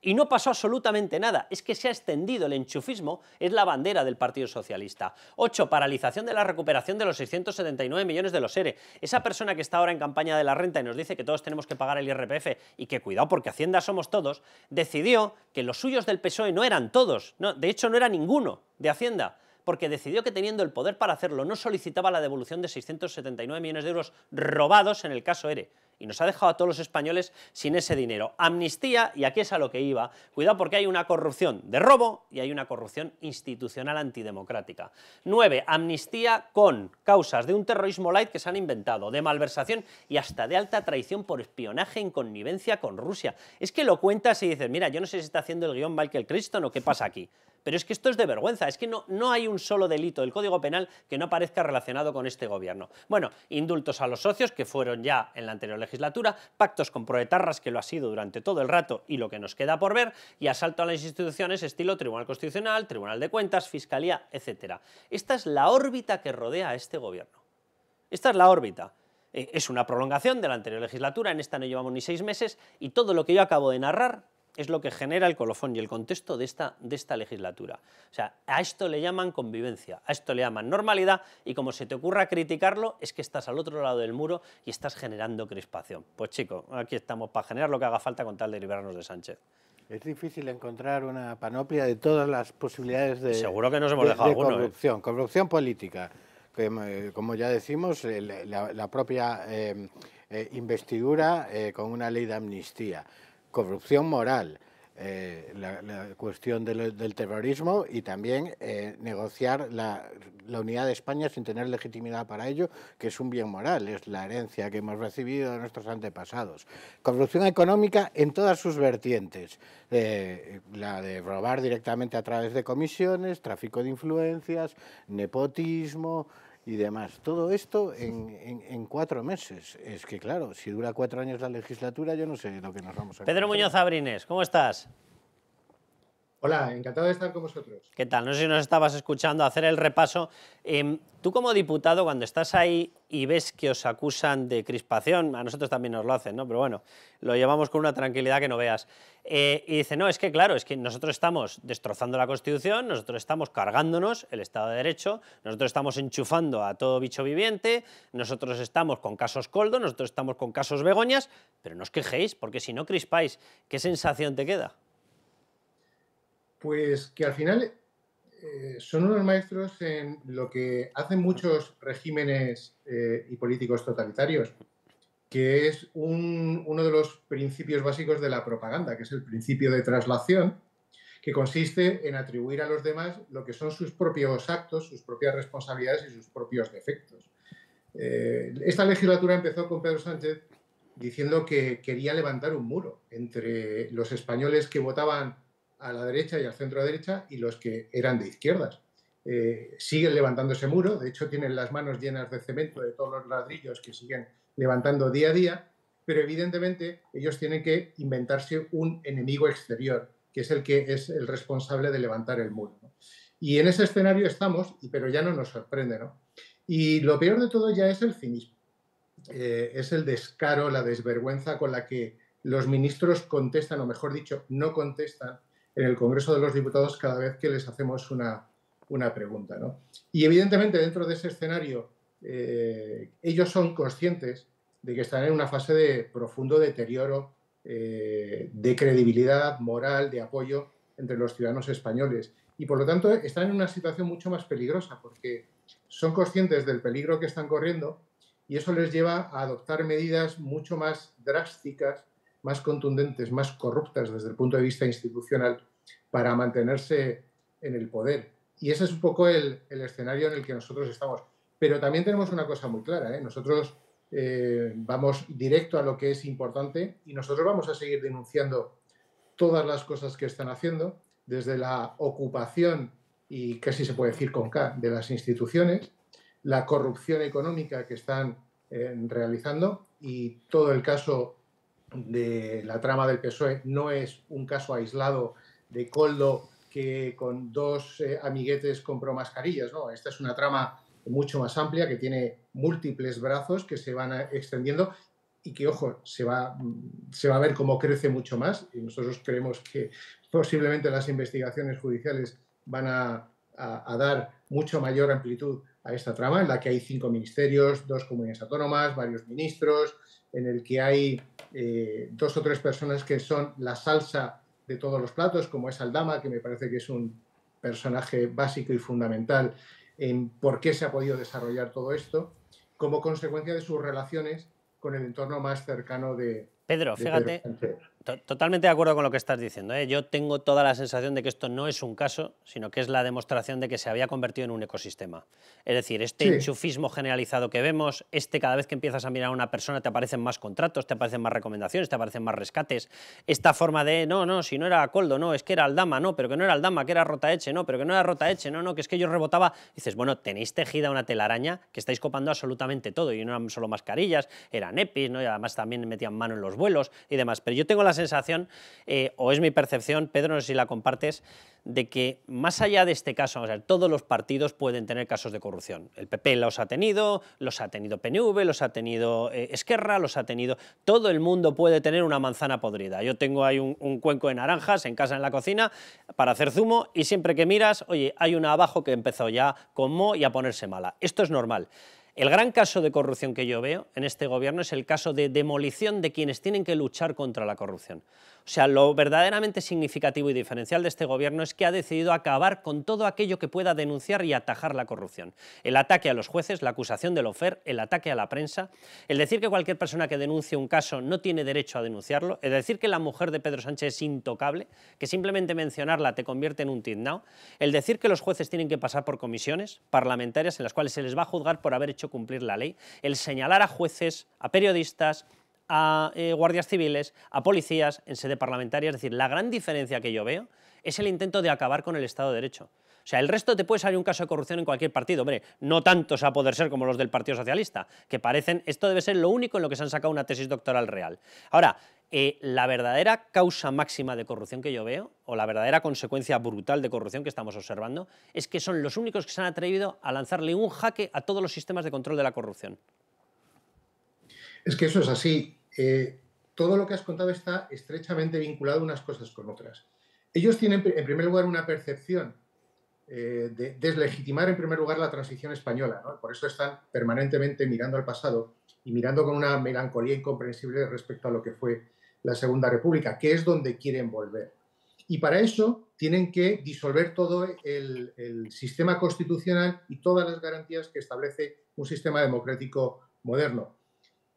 Y no pasó absolutamente nada. Es que se ha extendido el enchufismo, es la bandera del Partido Socialista. 8. Paralización de la recuperación de los 679 millones de los ERE. Esa persona que está ahora en campaña de la renta y nos dice que todos tenemos que pagar el IRPF y que cuidado porque Hacienda somos todos, decidió que los suyos del PSOE no eran todos. No, de hecho, no era ninguno de Hacienda porque decidió que teniendo el poder para hacerlo no solicitaba la devolución de 679 millones de euros robados en el caso ERE y nos ha dejado a todos los españoles sin ese dinero. Amnistía, y aquí es a lo que iba, cuidado porque hay una corrupción de robo y hay una corrupción institucional antidemocrática. 9. Amnistía con causas de un terrorismo light que se han inventado, de malversación y hasta de alta traición por espionaje en connivencia con Rusia. Es que lo cuentas y dices, mira, yo no sé si está haciendo el guion Michael Crichton o qué pasa aquí. Pero es que esto es de vergüenza, es que no, no hay un solo delito del Código Penal que no aparezca relacionado con este gobierno. Bueno, indultos a los socios, que fueron ya en la anterior legislatura, pactos con proetarras, que lo ha sido durante todo el rato y lo que nos queda por ver, y asalto a las instituciones estilo Tribunal Constitucional, Tribunal de Cuentas, Fiscalía, etc. Esta es la órbita que rodea a este gobierno. Esta es la órbita eh, es una prolongación de la anterior legislatura, en esta no llevamos ni seis meses, y todo lo que yo acabo de narrar es lo que genera el colofón y el contexto de esta, de esta legislatura. O sea, a esto le llaman convivencia, a esto le llaman normalidad y como se te ocurra criticarlo es que estás al otro lado del muro y estás generando crispación. Pues chico, aquí estamos para generar lo que haga falta con tal de liberarnos de Sánchez. Es difícil encontrar una panoplia de todas las posibilidades de, Seguro que nos hemos dejado alguno, ¿eh? corrupción, corrupción política. Que, eh, como ya decimos, eh, la, propia investidura con una ley de amnistía corrupción moral, eh, la, cuestión del, terrorismo y también eh, negociar la, unidad de España sin tener legitimidad para ello, que es un bien moral, es la herencia que hemos recibido de nuestros antepasados. Corrupción económica en todas sus vertientes, eh, la de robar directamente a través de comisiones, tráfico de influencias, nepotismo, y demás. Todo esto en, en, cuatro meses. Es que, claro, si dura cuatro años la legislatura, yo no sé lo que nos vamos a... Pedro Muñoz Abrines, ¿cómo estás? Hola, encantado de estar con vosotros. ¿Qué tal? No sé si nos estabas escuchando hacer el repaso. Em, tú como diputado, cuando estás ahí y ves que os acusan de crispación, a nosotros también nos lo hacen, ¿no? Pero bueno, lo llevamos con una tranquilidad que no veas. Eh, y dice, no, es que claro, es que nosotros estamos destrozando la Constitución, nosotros estamos cargándonos el Estado de Derecho, nosotros estamos enchufando a todo bicho viviente, nosotros estamos con casos coldo, nosotros estamos con casos begoñas, pero no os quejéis, porque si no crispáis, ¿qué sensación te queda? Pues que al final eh, son unos maestros en lo que hacen muchos regímenes eh, y políticos totalitarios, que es uno de los principios básicos de la propaganda, que es el principio de traslación, que consiste en atribuir a los demás lo que son sus propios actos, sus propias responsabilidades y sus propios defectos. Eh, esta legislatura empezó con Pedro Sánchez diciendo que quería levantar un muro entre los españoles que votaban a la derecha y al centro derecha y los que eran de izquierdas. Eh, siguen levantando ese muro, de hecho tienen las manos llenas de cemento de todos los ladrillos que siguen levantando día a día, pero evidentemente ellos tienen que inventarse un enemigo exterior, que es el que es el responsable de levantar el muro. Y en ese escenario estamos, pero ya no nos sorprende. ¿no? Y lo peor de todo ya es el cinismo, eh, es el descaro, la desvergüenza con la que los ministros contestan, o mejor dicho, no contestan en el Congreso de los Diputados cada vez que les hacemos una, una pregunta. ¿no? Y evidentemente dentro de ese escenario eh, ellos son conscientes de que están en una fase de profundo deterioro eh, de credibilidad moral, de apoyo entre los ciudadanos españoles. Y por lo tanto están en una situación mucho más peligrosa porque son conscientes del peligro que están corriendo y eso les lleva a adoptar medidas mucho más drásticas más contundentes, más corruptas desde el punto de vista institucional para mantenerse en el poder. Y ese es un poco el, escenario en el que nosotros estamos. Pero también tenemos una cosa muy clara, ¿eh? nosotros eh, vamos directo a lo que es importante y nosotros vamos a seguir denunciando todas las cosas que están haciendo, desde la ocupación y casi se puede decir con K de las instituciones, la corrupción económica que están eh, realizando y todo el caso de la trama del PSOE no es un caso aislado de Coldo que con dos eh, amiguetes compró mascarillas, ¿no? Esta es una trama mucho más amplia que tiene múltiples brazos que se van extendiendo y que, ojo, se va, se va a ver cómo crece mucho más y nosotros creemos que posiblemente las investigaciones judiciales van a, dar mucho mayor amplitud a esta trama, en la que hay cinco ministerios, dos comunidades autónomas, varios ministros, en el que hay eh, dos o tres personas que son la salsa de todos los platos, como es Aldama, que me parece que es un personaje básico y fundamental en por qué se ha podido desarrollar todo esto, como consecuencia de sus relaciones con el entorno más cercano de, Pedro, fíjate, Totalmente de acuerdo con lo que estás diciendo. ¿eh? Yo tengo toda la sensación de que esto no es un caso, sino que es la demostración de que se había convertido en un ecosistema. Es decir, este enchufismo generalizado que vemos, este cada vez que empiezas a mirar a una persona te aparecen más contratos, te aparecen más recomendaciones, te aparecen más rescates. Esta forma de, no, no, si no era Coldo, no, es que era Aldama, no, pero que no era Aldama, que era Rotaeche, no, pero que no era Rotaeche, no, no, que es que yo rebotaba. dices, bueno, tenéis tejida una telaraña que estáis copando absolutamente todo, y no eran solo mascarillas, eran EPIs, ¿no? y además también metían mano en los vuelos y demás. Pero yo tengo la sensación, eh, o es mi percepción, Pedro, no sé si la compartes, de que más allá de este caso, todos los partidos pueden tener casos de corrupción. El PP los ha tenido, los ha tenido PNV, los ha tenido eh, Esquerra, los ha tenido... Todo el mundo puede tener una manzana podrida. Yo tengo ahí un, un, cuenco de naranjas en casa, en la cocina, para hacer zumo y siempre que miras, oye, hay una abajo que empezó ya con mo y a ponerse mala. Esto es normal. El gran caso de corrupción que yo veo en este gobierno es el caso de demolición de quienes tienen que luchar contra la corrupción. O sea, lo verdaderamente significativo y diferencial de este gobierno es que ha decidido acabar con todo aquello que pueda denunciar y atajar la corrupción. El ataque a los jueces, la acusación del OFER, el ataque a la prensa, el decir que cualquier persona que denuncie un caso no tiene derecho a denunciarlo, el decir que la mujer de Pedro Sánchez es intocable, que simplemente mencionarla te convierte en un tiznao, el decir que los jueces tienen que pasar por comisiones parlamentarias en las cuales se les va a juzgar por haber hecho cumplir la ley, el señalar a jueces, a periodistas, a eh, guardias civiles, a policías en sede parlamentaria. Es decir, la gran diferencia que yo veo es el intento de acabar con el Estado de Derecho. O sea, el resto te puede salir un caso de corrupción en cualquier partido. Hombre, no tantos a poder ser como los del Partido Socialista, que parecen, esto debe ser lo único en lo que se han sacado una tesis doctoral real. Ahora, eh, la verdadera causa máxima de corrupción que yo veo, o la verdadera consecuencia brutal de corrupción que estamos observando, es que son los únicos que se han atrevido a lanzarle un jaque a todos los sistemas de control de la corrupción. Es que eso es así. Eh, todo lo que has contado está estrechamente vinculado unas cosas con otras. Ellos tienen, en primer lugar, una percepción eh, de deslegitimar, en primer lugar, la transición española. Por eso están permanentemente mirando al pasado y mirando con una melancolía incomprensible respecto a lo que fue la Segunda República, que es donde quieren volver. Y para eso tienen que disolver todo el sistema constitucional y todas las garantías que establece un sistema democrático moderno.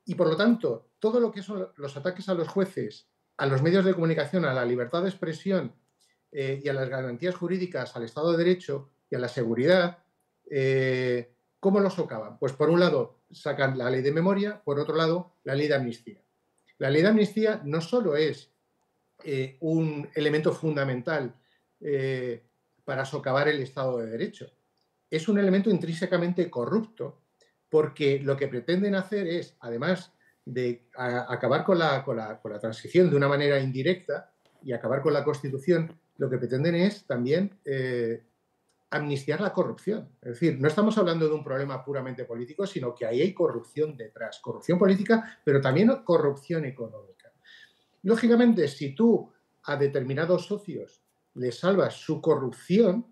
Y por lo tanto, todo lo que son los ataques a los jueces, a los medios de comunicación, a la libertad de expresión eh, y a las garantías jurídicas, al Estado de Derecho y a la seguridad, eh, ¿cómo lo socavan? Pues por un lado sacan la ley de memoria, por otro lado la ley de amnistía. La ley de amnistía no solo es eh, un elemento fundamental para socavar el Estado de Derecho, es un elemento intrínsecamente corrupto porque lo que pretenden hacer es, además de acabar con la, transición de una manera indirecta y acabar con la Constitución, lo que pretenden es también eh, amnistiar la corrupción. Es decir, no estamos hablando de un problema puramente político, sino que ahí hay corrupción detrás, corrupción política, pero también corrupción económica. Lógicamente, si tú a determinados socios les salvas su corrupción,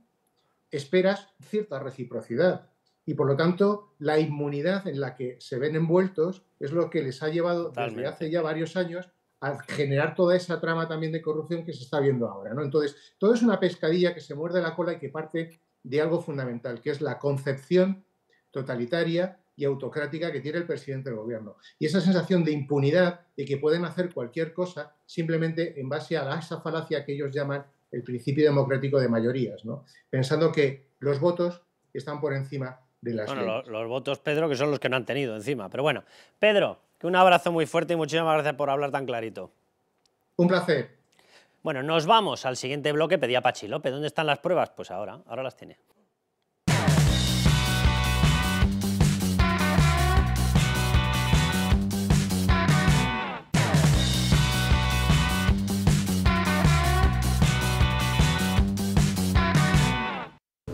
esperas cierta reciprocidad y por lo tanto la inmunidad en la que se ven envueltos es lo que les ha llevado desde hace ya varios años a generar toda esa trama también de corrupción que se está viendo ahora. ¿no? Entonces, todo es una pescadilla que se muerde la cola y que parte de algo fundamental, que es la concepción totalitaria y autocrática que tiene el presidente del gobierno. Y esa sensación de impunidad, de que pueden hacer cualquier cosa simplemente en base a esa falacia que ellos llaman el principio democrático de mayorías, ¿no? pensando que los votos están por encima bueno, los, votos, Pedro, que son los que no han tenido encima. Pero bueno, Pedro, que un abrazo muy fuerte y muchísimas gracias por hablar tan clarito. Un placer. Bueno, nos vamos al siguiente bloque. Pedía Pachi López. ¿Dónde están las pruebas? Pues ahora, ahora las tiene.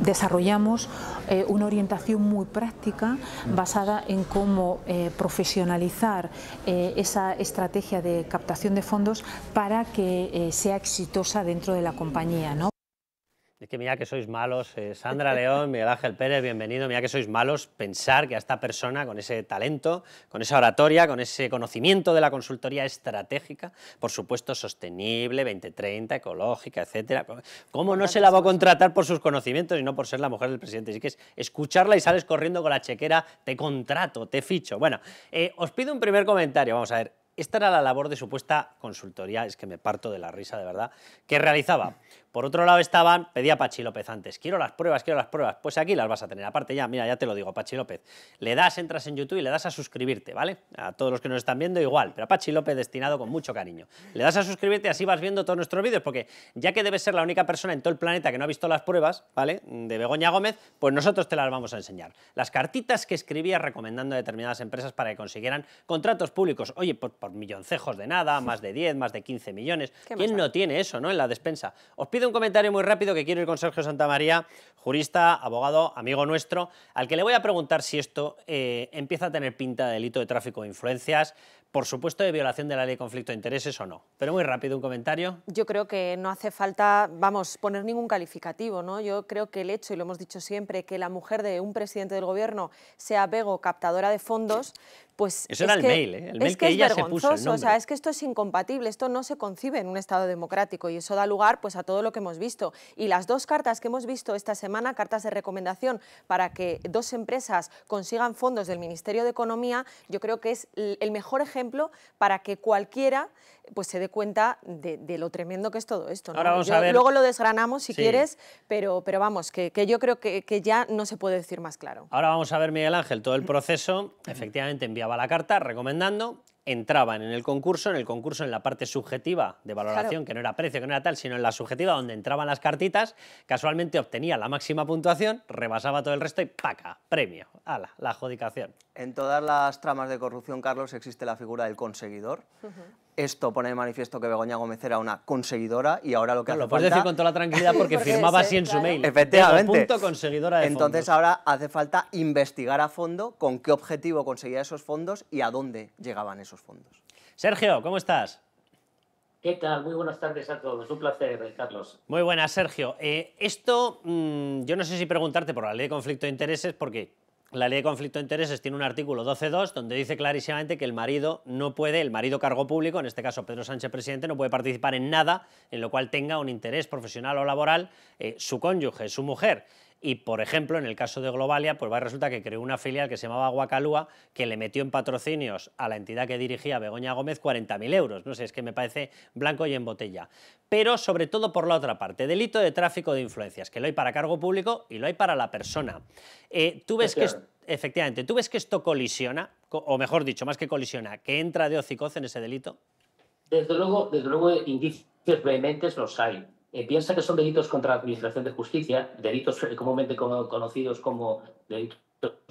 desarrollamos eh, una orientación muy práctica basada en cómo eh, profesionalizar eh, esa estrategia de captación de fondos para que sea exitosa dentro de la compañía. ¿no? Es que mira que sois malos, eh, Sandra León, Miguel Ángel Pérez, bienvenido, mira que sois malos pensar que a esta persona con ese talento, con esa oratoria, con ese conocimiento de la consultoría estratégica, por supuesto sostenible, 2030, ecológica, etcétera, ¿cómo no se la va a contratar por sus conocimientos y no por ser la mujer del presidente? Así que es escucharla y sales corriendo con la chequera, te contrato, te ficho. Bueno, eh, os pido un primer comentario, vamos a ver, esta era la labor de supuesta consultoría, es que me parto de la risa de verdad, que realizaba por otro lado estaban, pedía Pachi López antes, quiero las pruebas, quiero las pruebas, pues aquí las vas a tener. Aparte ya, mira, ya te lo digo, Pachi López, le das, entras en YouTube y le das a suscribirte, ¿vale? A todos los que nos están viendo igual, pero a Pachi López destinado con mucho cariño. Le das a suscribirte y así vas viendo todos nuestros vídeos, porque ya que debes ser la única persona en todo el planeta que no ha visto las pruebas, ¿vale? De Begoña Gómez, pues nosotros te las vamos a enseñar. Las cartitas que escribía recomendando a determinadas empresas para que consiguieran contratos públicos, oye, por, por milloncejos de nada, más de 10, más de 15 millones. ¿Quién no tiene eso, no? En la despensa. Os pido un comentario muy rápido que quiero ir con Sergio Santamaría, jurista, abogado, amigo nuestro, al que le voy a preguntar si esto eh, empieza a tener pinta de delito de tráfico de influencias, por supuesto de violación de la ley de conflicto de intereses o no. Pero muy rápido un comentario. Yo creo que no hace falta, vamos, poner ningún calificativo, ¿no? Yo creo que el hecho, y lo hemos dicho siempre, que la mujer de un presidente del gobierno sea Bego captadora de fondos, pues Eso era el mail, ¿eh? el mail que, ella se puso O sea, es que esto es incompatible, esto no se concibe en un Estado democrático y eso da lugar pues, a todo lo que hemos visto. Y las dos cartas que hemos visto esta semana, cartas de recomendación para que dos empresas consigan fondos del Ministerio de Economía, yo creo que es el mejor ejemplo para que cualquiera pues se dé cuenta de, lo tremendo que es todo esto. Luego lo desgranamos si quieres, pero, pero vamos, que, yo creo que, ya no se puede decir más claro. Ahora vamos a ver, Miguel Ángel, todo el proceso. Efectivamente enviaba la carta recomendando, entraban en el concurso, en el concurso en la parte subjetiva de valoración, que no era precio, que no era tal, sino en la subjetiva donde entraban las cartitas, casualmente obtenía la máxima puntuación, rebasaba todo el resto y ¡paca! Premio. ¡Hala! La adjudicación. En todas las tramas de corrupción, Carlos, existe la figura del conseguidor. Esto pone de manifiesto que Begoña Gómez era una conseguidora y ahora lo que hace lo puedes decir con toda la tranquilidad porque firmaba así en su mail. Efectivamente. Punto conseguidora de Entonces ahora hace falta investigar a fondo con qué objetivo conseguía esos fondos y a dónde llegaban esos fondos. Sergio, ¿cómo estás? ¿Qué tal? Muy buenas tardes a todos. Un placer, Carlos. Muy buenas, Sergio. Eh, esto, mm, yo no sé si preguntarte por la ley de conflicto de intereses, porque la ley de conflicto de intereses tiene un artículo 12.2 donde dice clarísimamente que el marido no puede, el marido cargo público, en este caso Pedro Sánchez presidente, no puede participar en nada en lo cual tenga un interés profesional o laboral eh, su cónyuge, su mujer. Y, por ejemplo, en el caso de Globalia, pues va, resulta que creó una filial que se llamaba Guacalúa, que le metió en patrocinios a la entidad que dirigía Begoña Gómez 40.000 euros. No sé, es que me parece blanco y en botella. Pero, sobre todo, por la otra parte, delito de tráfico de influencias, que lo hay para cargo público y lo hay para la persona. Eh, Tú ves que... Efectivamente, ¿tú ves que esto colisiona, o mejor dicho, más que colisiona, que entra de hocicoz en ese delito? Desde luego, desde luego indicios vehementes los hay. Eh, piensa que son delitos contra la Administración de Justicia, delitos eh, comúnmente conocidos como delitos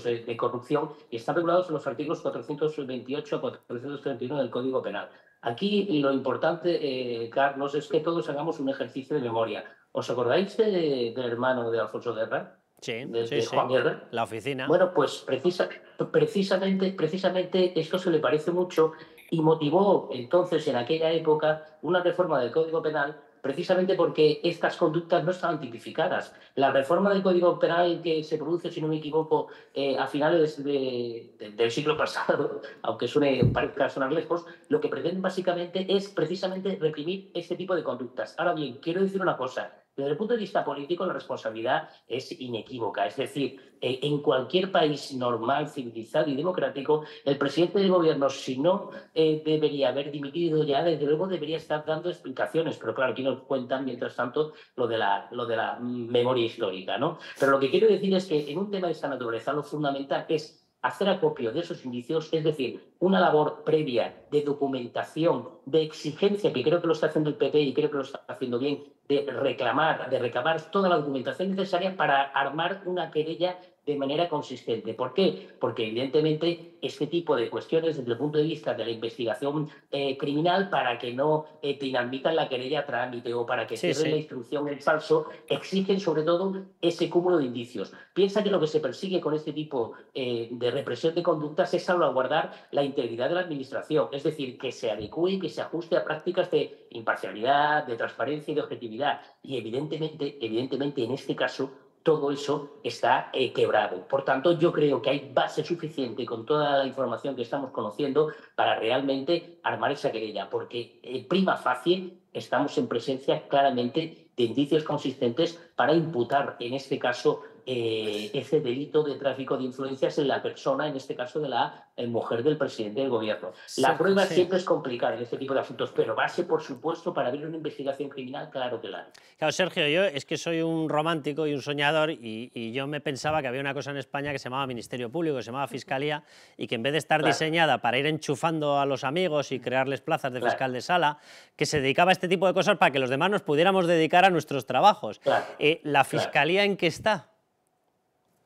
de, corrupción, y están regulados en los artículos 428 a 431 del Código Penal. Aquí lo importante, eh, Carlos, es que todos hagamos un ejercicio de memoria. ¿Os acordáis del hermano de Alfonso Guerra? Sí, de, Juan Guerra? La oficina. Bueno, pues precisa, precisamente, precisamente esto se le parece mucho y motivó entonces, en aquella época, una reforma del Código Penal precisamente porque estas conductas no estaban tipificadas. La reforma del Código Penal que se produce, si no me equivoco, eh, a finales del siglo pasado, aunque suene parezca sonar lejos, lo que pretende básicamente es precisamente reprimir este tipo de conductas. Ahora bien, quiero decir una cosa. Desde el punto de vista político, la responsabilidad es inequívoca. Es decir, eh, en cualquier país normal, civilizado y democrático, el presidente del gobierno, si no eh, debería haber dimitido ya, desde luego debería estar dando explicaciones. Pero claro, aquí nos cuentan, mientras tanto, lo de la, lo de la memoria histórica. ¿no? Pero lo que quiero decir es que en un tema de esta naturaleza, lo fundamental es hacer acopio de esos indicios, es decir, una labor previa de documentación, de exigencia, que creo que lo está haciendo el PP y creo que lo está haciendo bien, de reclamar, de recabar toda la documentación necesaria para armar una querella de manera consistente. ¿Por qué? Porque evidentemente este tipo de cuestiones desde el punto de vista de la investigación eh, criminal para que no eh, dinamitan la querella a trámite o para que Sí, cierren sí. la instrucción en falso, exigen sobre todo ese cúmulo de indicios. Piensa que lo que se persigue con este tipo eh, de represión de conductas es salvaguardar la integridad de la administración, es decir, que se adecue y que se ajuste a prácticas de imparcialidad, de transparencia y de objetividad. Y evidentemente, evidentemente en este caso todo eso está eh, quebrado. Por tanto, yo creo que hay base suficiente con toda la información que estamos conociendo para realmente armar esa querella, porque eh, prima facie estamos en presencia claramente de indicios consistentes para imputar, en este caso, eh, ese delito de tráfico de influencias en la persona, en este caso de la eh, mujer del presidente del gobierno. La Sí, prueba sí. siempre es complicada en este tipo de asuntos, pero base, por supuesto, para abrir una investigación criminal, claro que la hay. Claro, Sergio, yo es que soy un romántico y un soñador y, y yo me pensaba que había una cosa en España que se llamaba Ministerio Público, que se llamaba Fiscalía y que en vez de estar Claro. diseñada para ir enchufando a los amigos y crearles plazas de Claro. fiscal de sala, que se dedicaba a este tipo de cosas para que los demás nos pudiéramos dedicar a nuestros trabajos. Claro. Eh, ¿La. Fiscalía en qué está?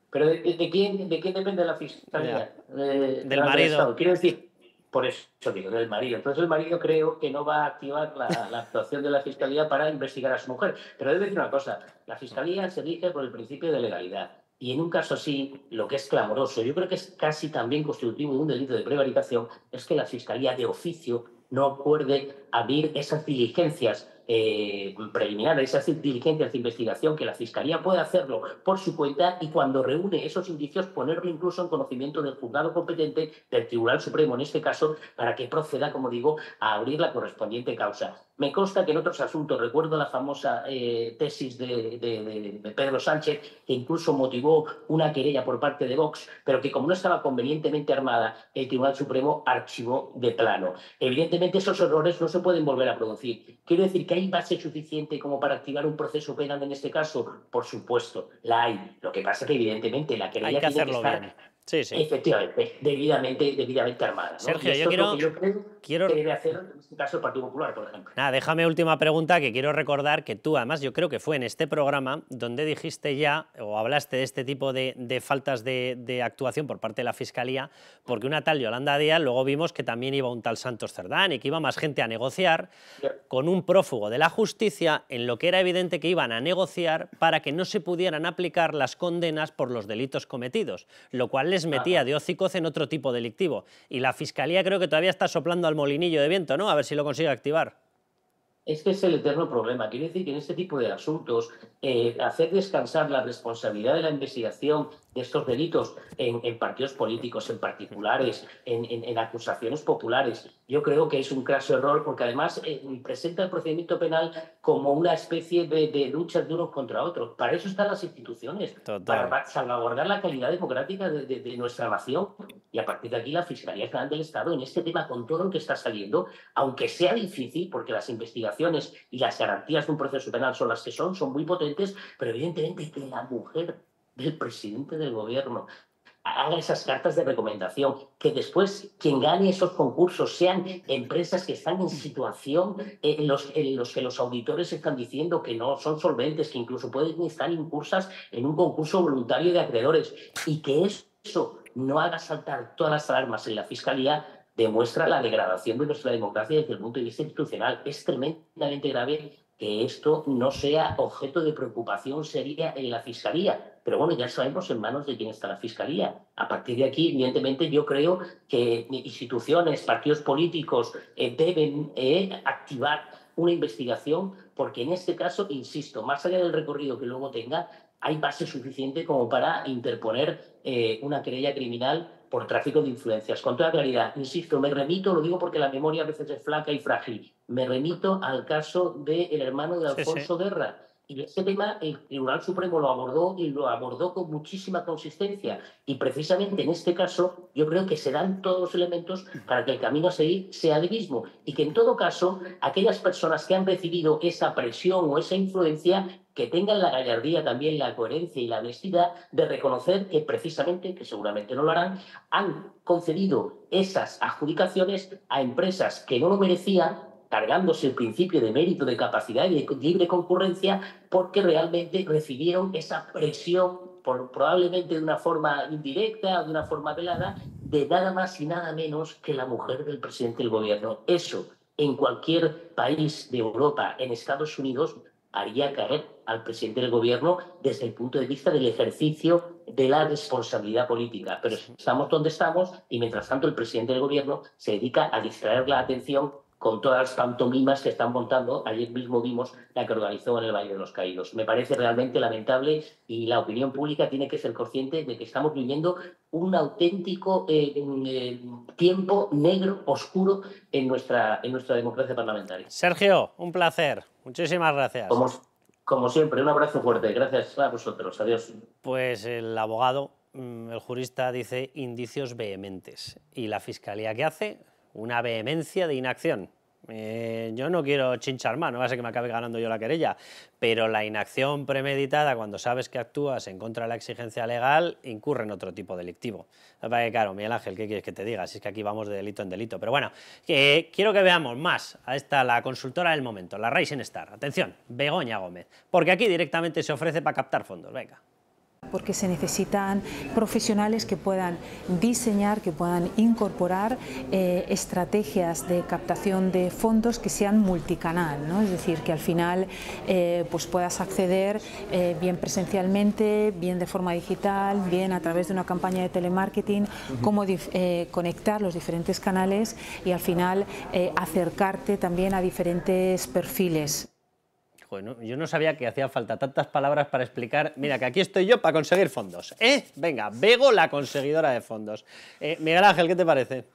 Pero ¿de, de quién, de quién depende la fiscalía? De- Del marido. Quiero decir, por eso digo, del marido. Entonces el marido creo que no va a activar la, la actuación de la fiscalía para investigar a su mujer. Pero debe decir una cosa, la fiscalía se rige por el principio de legalidad. Y en un caso así, lo que es clamoroso, yo creo que es casi también constitutivo de un delito de prevaricación, es que la fiscalía de oficio no acuerde abrir esas diligencias eh, preliminares, esas diligencias de investigación, que la Fiscalía puede hacerlo por su cuenta y cuando reúne esos indicios ponerlo incluso en conocimiento del juzgado competente del Tribunal Supremo, en este caso, para que proceda, como digo, a abrir la correspondiente causa. Me consta que en otros asuntos, recuerdo la famosa eh, tesis de, de- Pedro Sánchez, que incluso motivó una querella por parte de Vox, pero que como no estaba convenientemente armada, el Tribunal Supremo archivó de plano. Evidentemente esos errores no se pueden volver a producir. Quiero decir que hay base suficiente como para activar un proceso penal en este caso. Por supuesto, la hay. Lo que pasa es que evidentemente la querella que tiene hacerlo estar bien. Sí, sí. efectivamente debidamente, debidamente armada. ¿no? Sergio, yo quiero- yo creo quiero- que debe hacer en este caso el Partido Popular, por ejemplo. Nada, déjame última pregunta que quiero recordar que tú, además, yo creo que fue en este programa donde dijiste ya o hablaste de este tipo de, de faltas de, de actuación por parte de la Fiscalía, porque una tal Yolanda Díaz, luego vimos que también iba un tal Santos Cerdán y que iba más gente a negociar con un prófugo de la justicia en lo que era evidente que iban a negociar para que no se pudieran aplicar las condenas por los delitos cometidos, lo cual les metía de hocicoz en otro tipo delictivo. Y la Fiscalía creo que todavía está soplando al molinillo de viento, ¿no? A ver si lo consigue activar. Este es el eterno problema. Quiere decir que en este tipo de asuntos, eh, hacer descansar la responsabilidad de la investigación estos delitos en, en partidos políticos, en particulares, en, en- en acusaciones populares, yo creo que es un craso error porque además eh, presenta el procedimiento penal como una especie de, de lucha de unos contra otros. Para eso están las instituciones, Total. para salvaguardar la calidad democrática de, de- de nuestra nación. Y a partir de aquí la Fiscalía General del Estado, en este tema, con todo lo que está saliendo, aunque sea difícil, porque las investigaciones y las garantías de un proceso penal son las que son, son muy potentes, pero evidentemente que la mujer del presidente del gobierno haga esas cartas de recomendación, que después quien gane esos concursos sean empresas que están en situación en los, en los que los auditores están diciendo que no son solventes, que incluso pueden estar incursas en un concurso voluntario de acreedores y que eso no haga saltar todas las alarmas en la Fiscalía demuestra la degradación de nuestra democracia desde el punto de vista institucional. Es tremendamente grave que esto no sea objeto de preocupación seria en la Fiscalía. Pero bueno, ya sabemos en manos de quién está la Fiscalía. A partir de aquí, evidentemente, yo creo que instituciones, partidos políticos eh, deben eh, activar una investigación porque en este caso, insisto, más allá del recorrido que luego tenga, hay base suficiente como para interponer eh, una querella criminal por tráfico de influencias. Con toda claridad, insisto, me remito, lo digo porque la memoria a veces es flaca y frágil, me remito al caso del hermano de Sí, sí. Alfonso Guerra. Y ese tema el Tribunal Supremo lo abordó y lo abordó con muchísima consistencia. Y precisamente en este caso yo creo que se dan todos los elementos para que el camino a seguir sea el mismo. Y que en todo caso aquellas personas que han recibido esa presión o esa influencia que tengan la gallardía también, la coherencia y la honestidad de reconocer que precisamente, que seguramente no lo harán, han concedido esas adjudicaciones a empresas que no lo merecían cargándose el principio de mérito, de capacidad y de libre concurrencia, porque realmente recibieron esa presión, por, probablemente de una forma indirecta o de una forma velada, de nada más y nada menos que la mujer del presidente del gobierno. Eso, en cualquier país de Europa, en Estados Unidos, haría caer al presidente del gobierno desde el punto de vista del ejercicio de la responsabilidad política. Pero estamos donde estamos y mientras tanto el presidente del gobierno se dedica a distraer la atención con todas las pantomimas que están montando. Ayer mismo vimos la que organizó en el Valle de los Caídos. Me parece realmente lamentable y la opinión pública tiene que ser consciente de que estamos viviendo un auténtico eh, eh, tiempo negro, oscuro en nuestra, en nuestra democracia parlamentaria. Sergio, un placer. Muchísimas gracias. Como, como siempre, un abrazo fuerte. Gracias a vosotros. Adiós. Pues el abogado, mm, el jurista dice indicios vehementes. ¿Y la fiscalía qué hace? Una vehemencia de inacción. Eh, yo no quiero chinchar más, no va a ser que me acabe ganando yo la querella, pero la inacción premeditada cuando sabes que actúas en contra de la exigencia legal incurre en otro tipo delictivo. Claro, Miguel Ángel, ¿qué quieres que te diga? Si es que aquí vamos de delito en delito. Pero bueno, quiero que veamos más a esta, la consultora del momento, la Rising Star. Atención, Begoña Gómez, porque aquí directamente se ofrece para captar fondos. Venga porque se necesitan profesionales que puedan diseñar, que puedan incorporar eh, estrategias de captación de fondos que sean multicanal, ¿no? es decir, que al final eh, pues puedas acceder eh, bien presencialmente, bien de forma digital, bien a través de una campaña de telemarketing, cómo conectar los diferentes canales y al final acercarte también a diferentes perfiles yo no sabía que hacía falta tantas palabras para explicar. Mira, que aquí estoy yo para conseguir fondos. ¿Eh? Venga, Bego, la conseguidora de fondos. Eh, Miguel Ángel, ¿qué te parece?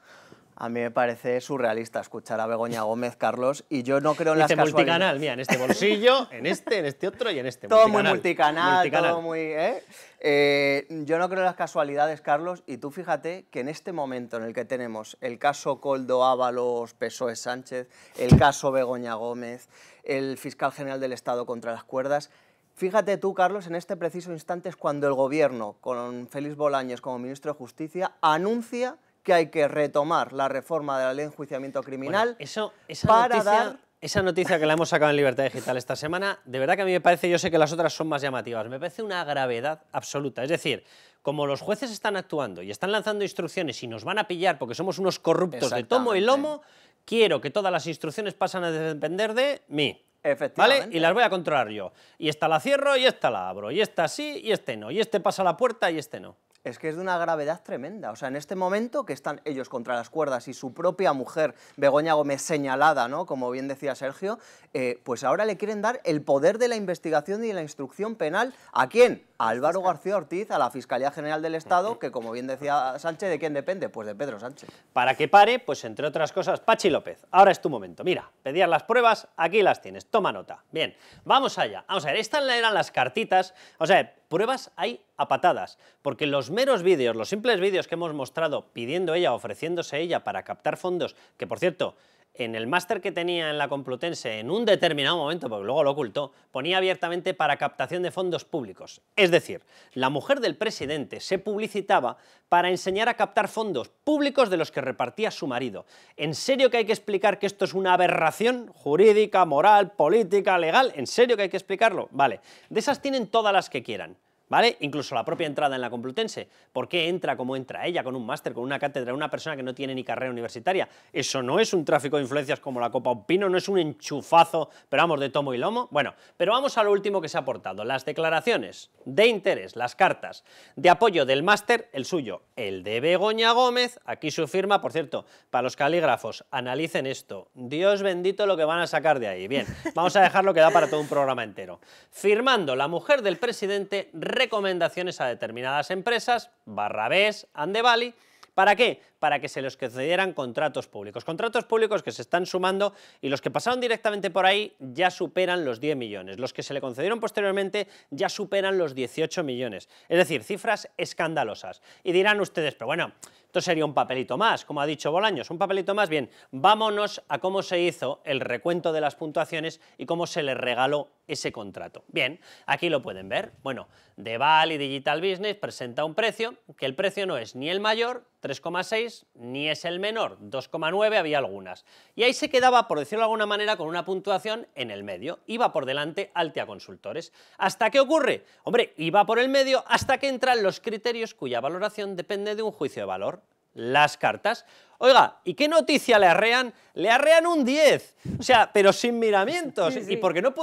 A mí me parece surrealista escuchar a Begoña Gómez, Carlos, y yo no creo en las casualidades. multicanal, mira, en este bolsillo, en este, en este otro y en este. Todo muy multicanal, todo muy... ¿eh? ¿eh? yo no creo en las casualidades, Carlos, y tú fíjate que en este momento en el que tenemos el caso Coldo Ábalos, PSOE Sánchez, el caso Begoña Gómez, el fiscal general del Estado contra las cuerdas, Fíjate tú, Carlos, en este preciso instante es cuando el Gobierno, con Félix Bolaños como ministro de Justicia, anuncia que hay que retomar la reforma de la ley de enjuiciamiento criminal eso, esa para noticia, dar... Esa noticia que la hemos sacado en Libertad Digital esta semana, de verdad que a mí me parece, yo sé que las otras son más llamativas, me parece una gravedad absoluta. Es decir, como los jueces están actuando y están lanzando instrucciones y nos van a pillar porque somos unos corruptos de tomo y lomo, quiero que todas las instrucciones pasen a depender de mí. Efectivamente. ¿Vale? Y las voy a controlar yo. Y esta la cierro y esta la abro. Y esta sí y este no. Y este pasa a la puerta y este no es que es de una gravedad tremenda. O sea, en este momento que están ellos contra las cuerdas y su propia mujer, Begoña Gómez, señalada, ¿no? como bien decía Sergio, eh, pues ahora le quieren dar el poder de la investigación y de la instrucción penal. ¿A quién? A Álvaro García Ortiz, a la Fiscalía General del Estado, que como bien decía Sánchez, ¿de quién depende? Pues de Pedro Sánchez. Para que pare, pues entre otras cosas, Pachi López, ahora es tu momento. Mira, pedías las pruebas, aquí las tienes, toma nota. Bien, vamos allá. Vamos a ver, estas eran las cartitas, o sea, pruebas hay a patadas, porque los meros vídeos, los simples vídeos que hemos mostrado pidiendo ella, ofreciéndose ella para captar fondos, que por cierto, en el máster que tenía en la Complutense, en un determinado momento, porque luego lo ocultó, ponía abiertamente para captación de fondos públicos. Es decir, la mujer del presidente se publicitaba para enseñar a captar fondos públicos de los que repartía su marido. ¿En serio que hay que explicar que esto es una aberración jurídica, moral, política, legal? ¿En serio que hay que explicarlo? Vale, de esas tienen todas las que quieran. ¿Vale? Incluso la propia entrada en la Complutense. ¿Por qué entra como entra ella, con un máster, con una cátedra, una persona que no tiene ni carrera universitaria? Eso no es un tráfico de influencias como la Copa Opino, no es un enchufazo, pero vamos, de tomo y lomo. Bueno, pero vamos a lo último que se ha aportado, las declaraciones de interés, las cartas de apoyo del máster, el suyo, el de Begoña Gómez, aquí su firma, por cierto, para los calígrafos, analicen esto, Dios bendito lo que van a sacar de ahí. Bien, vamos a dejarlo que da para todo un programa entero. Firmando la mujer del presidente, recomendaciones a determinadas empresas, Barrabés, Andevali, ¿para qué? Para que se les concedieran contratos públicos. Contratos públicos que se están sumando y los que pasaron directamente por ahí ya superan los 10 millones. Los que se le concedieron posteriormente ya superan los 18 millones. Es decir, cifras escandalosas. Y dirán ustedes, pero bueno, esto sería un papelito más, como ha dicho Bolaños, un papelito más. Bien, vámonos a cómo se hizo el recuento de las puntuaciones y cómo se le regaló ese contrato. Bien, aquí lo pueden ver. Bueno, Deval y Digital Business presenta un precio, que el precio no es ni el mayor, 3,6, ni es el menor, 2,9, había algunas. Y ahí se quedaba, por decirlo de alguna manera, con una puntuación en el medio. Iba por delante Altea Consultores. ¿Hasta qué ocurre? Hombre, iba por el medio hasta que entran los criterios cuya valoración depende de un juicio de valor las cartas. Oiga, ¿y qué noticia le arrean? Le arrean un 10, o sea, pero sin miramientos. ¿Y porque no,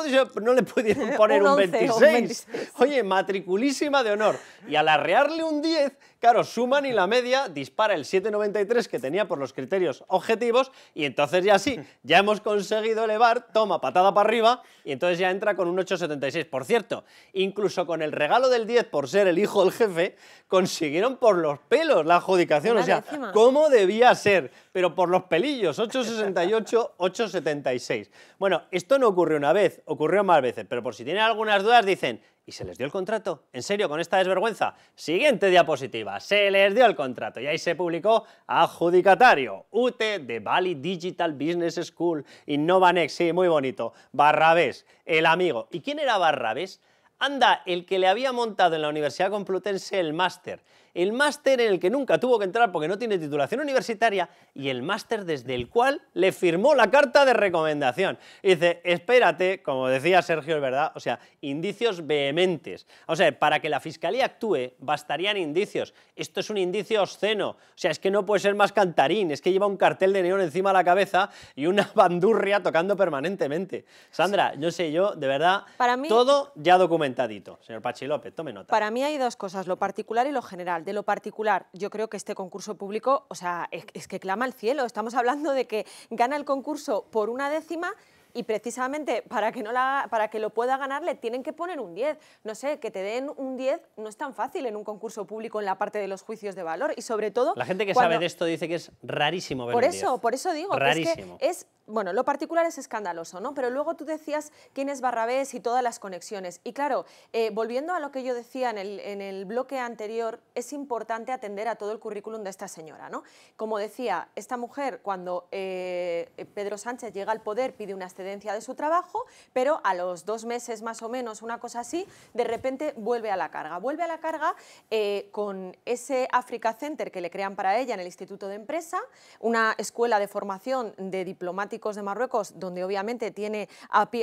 no le pudieron poner un, 26? Oye, matriculísima de honor. Y al arrearle un 10, claro, suman y la media dispara el 7,93 que tenía por los criterios objetivos y entonces ya sí, ya hemos conseguido elevar, toma, patada para arriba y entonces ya entra con un 8,76. Por cierto, incluso con el regalo del 10 por ser el hijo del jefe, consiguieron por los pelos la adjudicación. o sea, ¿cómo debía ser? Pero por los pelillos, 868, 876. Bueno, esto no ocurrió una vez, ocurrió más veces, pero por si tienen algunas dudas dicen, ¿y se les dio el contrato? ¿En serio, con esta desvergüenza? Siguiente diapositiva, se les dio el contrato y ahí se publicó adjudicatario, UTE de Bali Digital Business School, Innovanex, sí, muy bonito, Barrabés, el amigo. ¿Y quién era Barrabés? Anda, el que le había montado en la Universidad Complutense el máster el máster en el que nunca tuvo que entrar porque no tiene titulación universitaria y el máster desde el cual le firmó la carta de recomendación. dice, espérate, como decía Sergio, es verdad, o sea, indicios vehementes. O sea, para que la Fiscalía actúe bastarían indicios. Esto es un indicio obsceno. O sea, es que no puede ser más cantarín, es que lleva un cartel de neón encima de la cabeza y una bandurria tocando permanentemente. Sandra, yo sé, yo, de verdad, todo ya documentadito. Señor Pachi López, tome nota. Para mí hay dos cosas, lo particular y lo general de lo particular, yo creo que este concurso público, o sea, es, que clama al cielo. Estamos hablando de que gana el concurso por una décima y precisamente para que, no la, para que lo pueda ganar le tienen que poner un 10. No sé, que te den un 10 no es tan fácil en un concurso público en la parte de los juicios de valor y sobre todo... La gente que sabe de esto dice que es rarísimo ver Por un eso, por eso digo, que es, bueno, lo particular es escandaloso, ¿no? Pero luego tú decías quién es Barrabés y todas las conexiones. Y claro, eh, volviendo a lo que yo decía en el, en el bloque anterior, es importante atender a todo el currículum de esta señora, ¿no? Como decía, esta mujer cuando eh, Pedro Sánchez llega al poder pide una de su trabajo, pero a los dos meses más o menos, una cosa así, de repente vuelve a la carga. Vuelve a la carga eh, con ese Africa Center que le crean para ella en el Instituto de Empresa, una escuela de formación de diplomáticos de Marruecos, donde obviamente tiene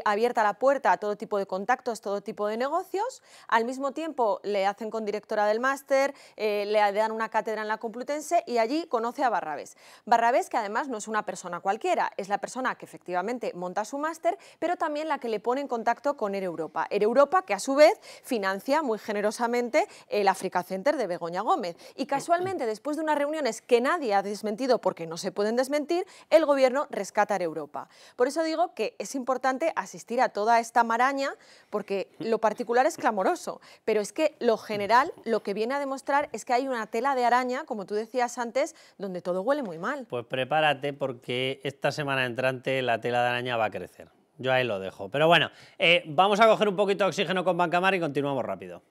abierta la puerta a todo tipo de contactos, todo tipo de negocios. Al mismo tiempo le hacen con directora del máster, eh, le dan una cátedra en la Complutense y allí conoce a Barrabés. Barrabés que además no es una persona cualquiera, es la persona que efectivamente monta su máster, pero también la que le pone en contacto con Air Europa. Air que a su vez financia muy generosamente el Africa Center de Begoña Gómez. Y casualmente, después de unas reuniones que nadie ha desmentido porque no se pueden desmentir, el gobierno rescata a Europa. Por eso digo que es importante asistir a toda esta maraña, porque lo particular es clamoroso, pero es que lo general lo que viene a demostrar es que hay una tela de araña, como tú decías antes, donde todo huele muy mal. Pues prepárate porque esta semana entrante la tela de araña va a crecer. Yo ahí lo dejo. Pero bueno, eh, vamos a coger un poquito de oxígeno con Bancamar y continuamos rápido.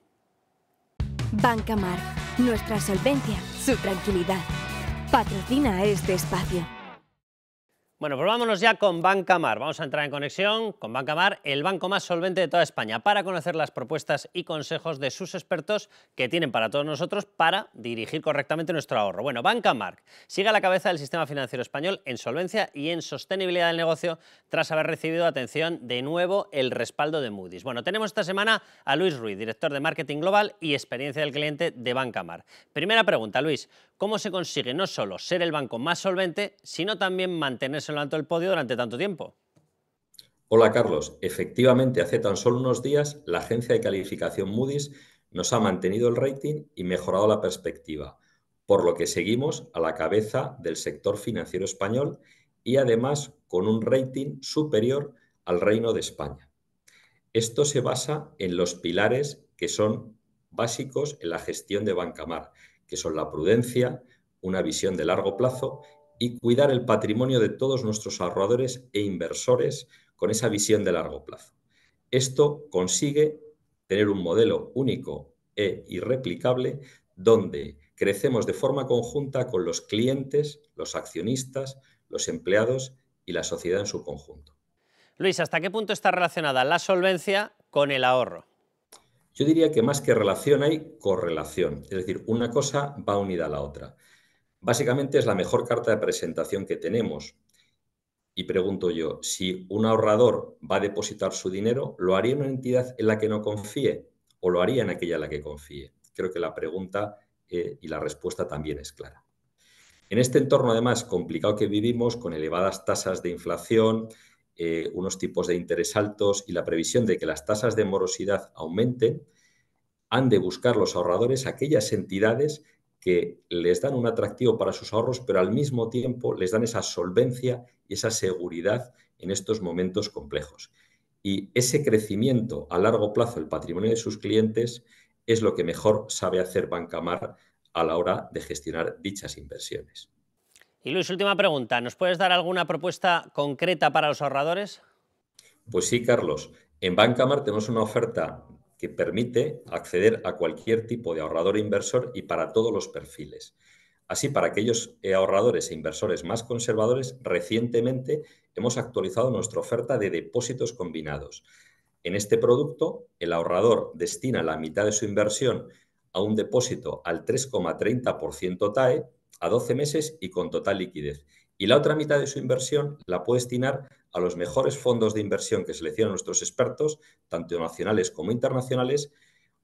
Bancamar, nuestra solvencia, su tranquilidad. Patrocina este espacio. Bueno, pues vámonos ya con Bancamar. Vamos a entrar en conexión con Bancamar, el banco más solvente de toda España, para conocer las propuestas y consejos de sus expertos que tienen para todos nosotros para dirigir correctamente nuestro ahorro. Bueno, Bancamar sigue a la cabeza del sistema financiero español en solvencia y en sostenibilidad del negocio tras haber recibido, atención, de nuevo el respaldo de Moody's. Bueno, tenemos esta semana a Luis Ruiz, director de Marketing Global y Experiencia del Cliente de Bancamar. Primera pregunta, Luis, ¿cómo se consigue no solo ser el banco más solvente, sino también mantenerse en lo alto del podio durante tanto tiempo. Hola Carlos, efectivamente hace tan solo unos días la agencia de calificación Moody's nos ha mantenido el rating y mejorado la perspectiva, por lo que seguimos a la cabeza del sector financiero español y además con un rating superior al Reino de España. Esto se basa en los pilares que son básicos en la gestión de Bancamar, que son la prudencia, una visión de largo plazo y cuidar el patrimonio de todos nuestros ahorradores e inversores con esa visión de largo plazo. Esto consigue tener un modelo único e irreplicable donde crecemos de forma conjunta con los clientes, los accionistas, los empleados y la sociedad en su conjunto. Luis, ¿hasta qué punto está relacionada la solvencia con el ahorro? Yo diría que más que relación hay correlación, es decir, una cosa va unida a la otra. Básicamente es la mejor carta de presentación que tenemos. Y pregunto yo, si un ahorrador va a depositar su dinero, ¿lo haría en una entidad en la que no confíe o lo haría en aquella en la que confíe? Creo que la pregunta eh, y la respuesta también es clara. En este entorno, además, complicado que vivimos, con elevadas tasas de inflación, eh, unos tipos de interés altos y la previsión de que las tasas de morosidad aumenten, han de buscar los ahorradores aquellas entidades que les dan un atractivo para sus ahorros, pero al mismo tiempo les dan esa solvencia y esa seguridad en estos momentos complejos. Y ese crecimiento a largo plazo del patrimonio de sus clientes es lo que mejor sabe hacer Bancamar a la hora de gestionar dichas inversiones. Y Luis, última pregunta. ¿Nos puedes dar alguna propuesta concreta para los ahorradores? Pues sí, Carlos. En Bancamar tenemos una oferta permite acceder a cualquier tipo de ahorrador e inversor y para todos los perfiles. Así, para aquellos ahorradores e inversores más conservadores, recientemente hemos actualizado nuestra oferta de depósitos combinados. En este producto, el ahorrador destina la mitad de su inversión a un depósito al 3,30% TAE a 12 meses y con total liquidez. Y la otra mitad de su inversión la puede destinar a los mejores fondos de inversión que seleccionan nuestros expertos, tanto nacionales como internacionales,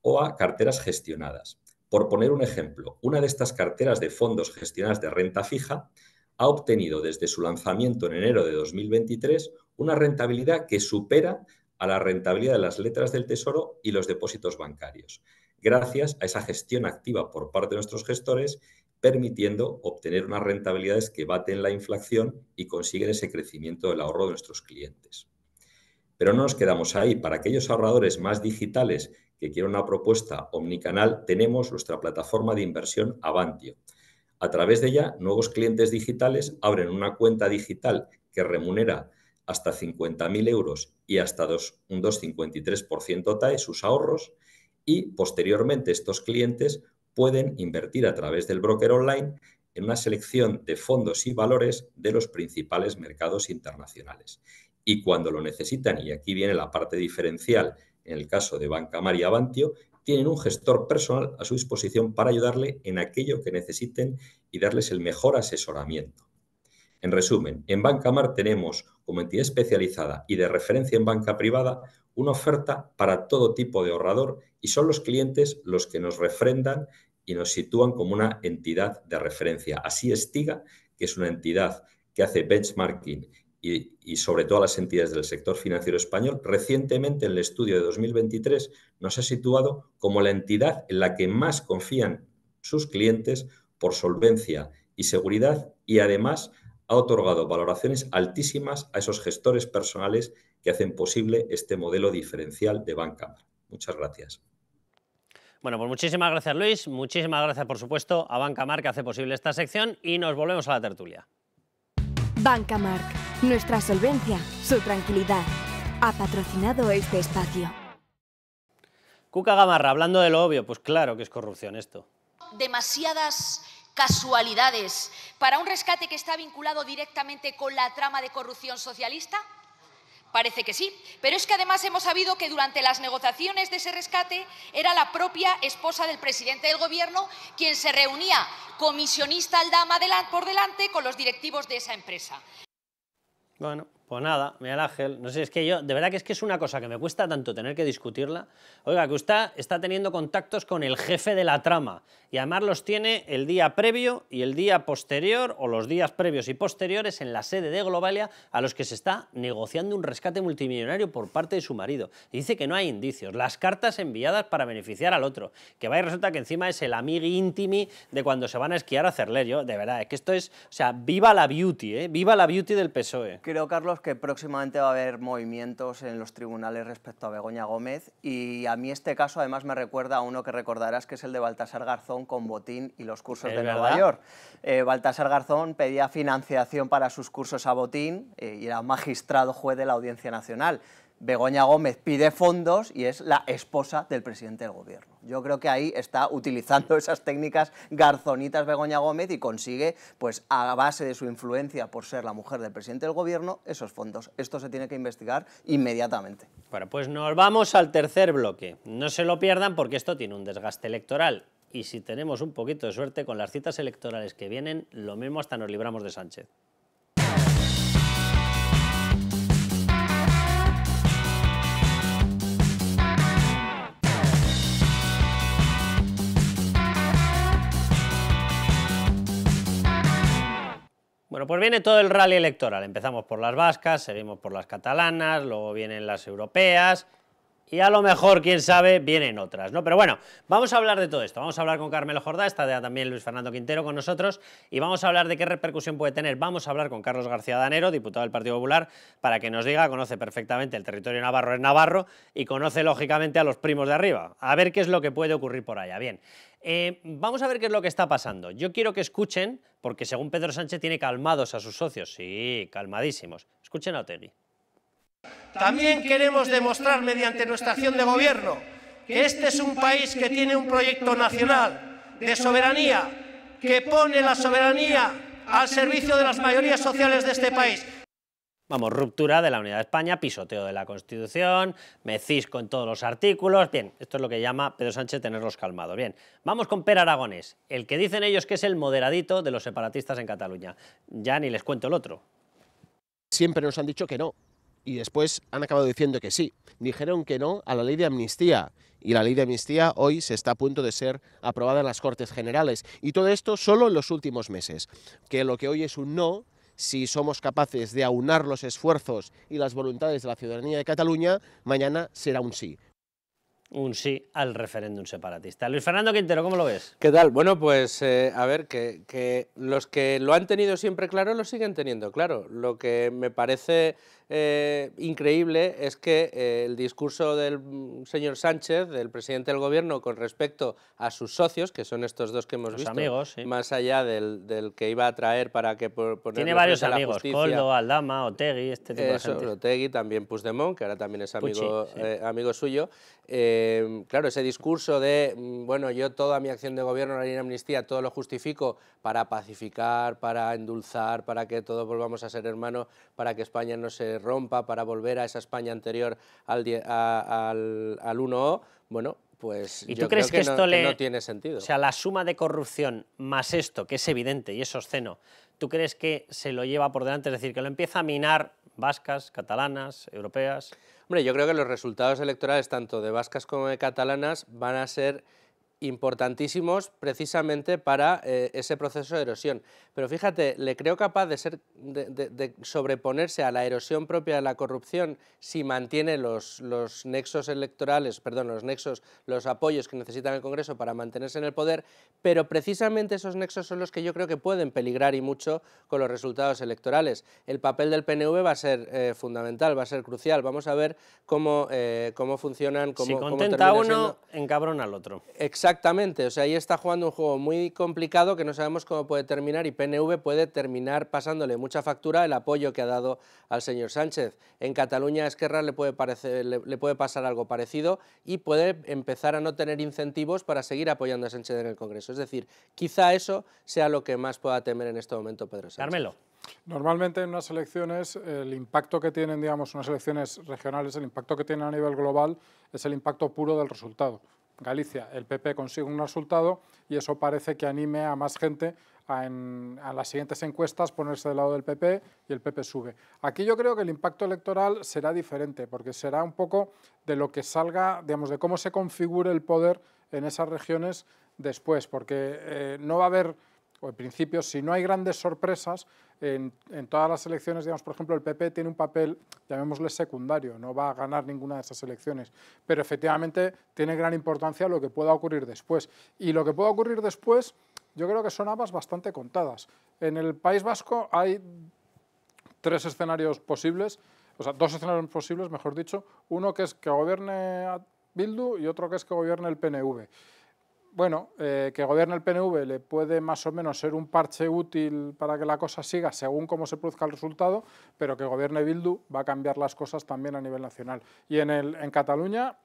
o a carteras gestionadas. Por poner un ejemplo, una de estas carteras de fondos gestionadas de renta fija ha obtenido desde su lanzamiento en enero de 2023 una rentabilidad que supera a la rentabilidad de las letras del Tesoro y los depósitos bancarios, gracias a esa gestión activa por parte de nuestros gestores permitiendo obtener unas rentabilidades que baten la inflación y consiguen ese crecimiento del ahorro de nuestros clientes. Pero no nos quedamos ahí. Para aquellos ahorradores más digitales que quieran una propuesta omnicanal, tenemos nuestra plataforma de inversión Avantio. A través de ella, nuevos clientes digitales abren una cuenta digital que remunera hasta 50.000 euros y hasta un 2,53% TAE sus ahorros y posteriormente estos clientes pueden invertir a través del broker online en una selección de fondos y valores de los principales mercados internacionales. Y cuando lo necesitan, y aquí viene la parte diferencial en el caso de Banca María Avantio, tienen un gestor personal a su disposición para ayudarle en aquello que necesiten y darles el mejor asesoramiento. En resumen, en Banca Mar tenemos como entidad especializada y de referencia en banca privada una oferta para todo tipo de ahorrador y son los clientes los que nos refrendan y nos sitúan como una entidad de referencia. Así Estiga, que es una entidad que hace benchmarking y, sobre todo a las entidades del sector financiero español, recientemente en el estudio de 2023 nos ha situado como la entidad en la que más confían sus clientes por solvencia y seguridad y además ha otorgado valoraciones altísimas a esos gestores personales que hacen posible este modelo diferencial de banca. Muchas gracias. Bueno, pues muchísimas gracias Luis, muchísimas gracias por supuesto a Banca Mark que hace posible esta sección y nos volvemos a la tertulia. Banca Mark, nuestra solvencia, su tranquilidad. Ha patrocinado este espacio. Cuca Gamarra, hablando de lo obvio, pues claro que es corrupción esto. Demasiadas casualidades para un rescate que está vinculado directamente con la trama de corrupción socialista? Parece que sí, pero es que además hemos sabido que durante las negociaciones de ese rescate era la propia esposa del presidente del Gobierno quien se reunía comisionista al dama por delante con los directivos de esa empresa. Bueno, pues nada, Miguel Ángel, no sé, es que yo, de verdad que es que es una cosa que me cuesta tanto tener que discutirla. Oiga, que usted está teniendo contactos con el jefe de la trama y además los tiene el día previo y el día posterior o los días previos y posteriores en la sede de Globalia a los que se está negociando un rescate multimillonario por parte de su marido. Y dice que no hay indicios, las cartas enviadas para beneficiar al otro, que va y resulta que encima es el amigo íntimo de cuando se van a esquiar a hacerle. Yo, de verdad, es que esto es, o sea, viva la beauty, ¿eh? viva la beauty del PSOE. Creo, Carlos, que próximamente va a haber movimientos en los tribunales respecto a Begoña Gómez y a mí este caso además me recuerda a uno que recordarás que es el de Baltasar Garzón con Botín y los cursos de Nueva York. Eh, Baltasar Garzón pedía financiación para sus cursos a Botín eh, y era magistrado juez de la Audiencia Nacional. Begoña Gómez pide fondos y es la esposa del presidente del gobierno. Yo creo que ahí está utilizando esas técnicas garzonitas Begoña Gómez y consigue, pues a base de su influencia por ser la mujer del presidente del gobierno, esos fondos. Esto se tiene que investigar inmediatamente. Bueno, pues nos vamos al tercer bloque. No se lo pierdan porque esto tiene un desgaste electoral. Y si tenemos un poquito de suerte con las citas electorales que vienen, lo mismo hasta nos libramos de Sánchez. Bueno, pues viene todo el rally electoral. Empezamos por las vascas, seguimos por las catalanas, luego vienen las europeas y a lo mejor, quién sabe, vienen otras, ¿no? Pero bueno, vamos a hablar de todo esto. Vamos a hablar con Carmelo Jordá, está también Luis Fernando Quintero con nosotros y vamos a hablar de qué repercusión puede tener. Vamos a hablar con Carlos García Danero, diputado del Partido Popular, para que nos diga, conoce perfectamente el territorio navarro es navarro y conoce lógicamente a los primos de arriba. A ver qué es lo que puede ocurrir por allá. Bien, eh, vamos a ver qué es lo que está pasando. Yo quiero que escuchen, porque según Pedro Sánchez tiene calmados a sus socios. Sí, calmadísimos. Escuchen a Otegui. También queremos demostrar mediante nuestra acción de gobierno que este es un país que tiene un proyecto nacional de soberanía, que pone la soberanía al servicio de las mayorías sociales de este país. Vamos, ruptura de la unidad de España, pisoteo de la Constitución, mecisco en todos los artículos. Bien, esto es lo que llama Pedro Sánchez tenerlos calmados. Bien, vamos con Per Aragonés, el que dicen ellos que es el moderadito de los separatistas en Cataluña. Ya ni les cuento el otro. Siempre nos han dicho que no, y después han acabado diciendo que sí. Dijeron que no a la ley de amnistía y la ley de amnistía hoy se está a punto de ser aprobada en las Cortes Generales. Y todo esto solo en los últimos meses. Que lo que hoy es un no, si somos capaces de aunar los esfuerzos y las voluntades de la ciudadanía de Cataluña, mañana será un sí un sí al referéndum separatista. Luis Fernando Quintero, ¿cómo lo ves? ¿Qué tal? Bueno, pues eh, a ver, que, los que lo han tenido siempre claro lo siguen teniendo claro. Lo que me parece eh, increíble es que eh, el discurso del señor Sánchez, del presidente del gobierno, con respecto a sus socios, que son estos dos que hemos visto, amigos, más allá del, que iba a traer para que por, Tiene varios amigos, Coldo, Aldama, Otegui, este tipo de gente. Otegui, también Puigdemont, que ahora también es amigo, eh, amigo suyo. claro, ese discurso de, mm, bueno, yo toda mi acción de gobierno, la ley de amnistía, todo lo justifico para pacificar, para endulzar, para que todos volvamos a ser hermanos, para que España no se rompa para volver a esa España anterior al, al, al 1O, bueno, pues ¿Y tú crees que, esto le... no tiene sentido. O sea, la suma de corrupción más esto, que es evidente y es obsceno, ¿tú crees que se lo lleva por delante? Es decir, que lo empieza a minar vascas, catalanas, europeas. Hombre, yo creo que los resultados electorales, tanto de vascas como de catalanas, van a ser importantísimos precisamente para eh, ese proceso de erosión. Pero fíjate, le creo capaz de, ser, de, sobreponerse a la erosión propia de la corrupción si mantiene los, los, nexos electorales, perdón, los nexos, los apoyos que necesita el Congreso para mantenerse en el poder, pero precisamente esos nexos son los que yo creo que pueden peligrar y mucho con los resultados electorales. El papel del PNV va a ser eh, fundamental, va a ser crucial. Vamos a ver cómo, eh, cómo funcionan, cómo, si contenta uno, encabrona al otro. Exacto Exactamente, o sea, ahí está jugando un juego muy complicado que no sabemos cómo puede terminar y PNV puede terminar pasándole mucha factura el apoyo que ha dado al señor Sánchez. En Cataluña a Esquerra le puede, parecer, le, puede pasar algo parecido y puede empezar a no tener incentivos para seguir apoyando a Sánchez en el Congreso. Es decir, quizá eso sea lo que más pueda temer en este momento Pedro Sánchez. Carmelo. Normalmente en unas elecciones el impacto que tienen, digamos, unas elecciones regionales, el impacto que tienen a nivel global es el impacto puro del resultado. Galicia, el PP consigue un resultado y eso parece que anime a más gente a, las siguientes encuestas ponerse del lado del PP y el PP sube. Aquí yo creo que el impacto electoral será diferente porque será un poco de lo que salga, digamos, de cómo se configure el poder en esas regiones después, porque eh, no va a haber o en principio, si no hay grandes sorpresas, en, todas las elecciones, digamos, por ejemplo, el PP tiene un papel, llamémosle secundario, no va a ganar ninguna de esas elecciones, pero efectivamente tiene gran importancia lo que pueda ocurrir después. Y lo que pueda ocurrir después, yo creo que son habas bastante contadas. En el País Vasco hay tres escenarios posibles, o sea, dos escenarios posibles, mejor dicho. Uno que es que gobierne Bildu y otro que es que gobierne el PNV bueno, eh, que gobierne el PNV le puede más o menos ser un parche útil para que la cosa siga según cómo se produzca el resultado, pero que gobierne Bildu va a cambiar las cosas también a nivel nacional. Y en, en Cataluña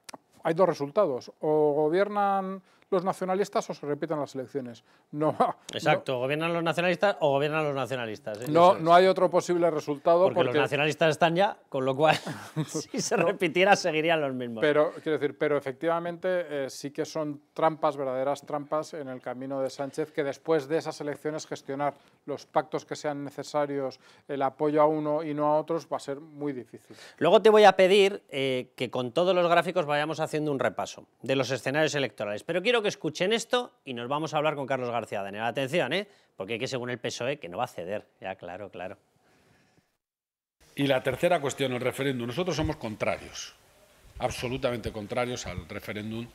hay dos resultados, o gobiernan los nacionalistas o se repiten las elecciones. No, Exacto, gobiernan los nacionalistas o gobiernan los nacionalistas. ¿eh? No, no hay otro posible resultado. Porque, los nacionalistas están ya, con lo cual, si se repitiera, seguirían los mismos. Pero, quiero decir, pero efectivamente eh, sí que son trampas, verdaderas trampas en el camino de Sánchez, que después de esas elecciones gestionar los pactos que sean necesarios, el apoyo a uno y no a otros, va a ser muy difícil. Luego te voy a pedir eh, que con todos los gráficos vayamos haciendo un repaso de los escenarios electorales. Pero quiero que escuchen esto y nos vamos a hablar con Carlos García Danero. Atención, ¿eh? porque hay que según el PSOE que no va a ceder. Ya, claro, claro. Y la tercera cuestión, el referéndum. Nosotros somos contrarios, absolutamente contrarios al referéndum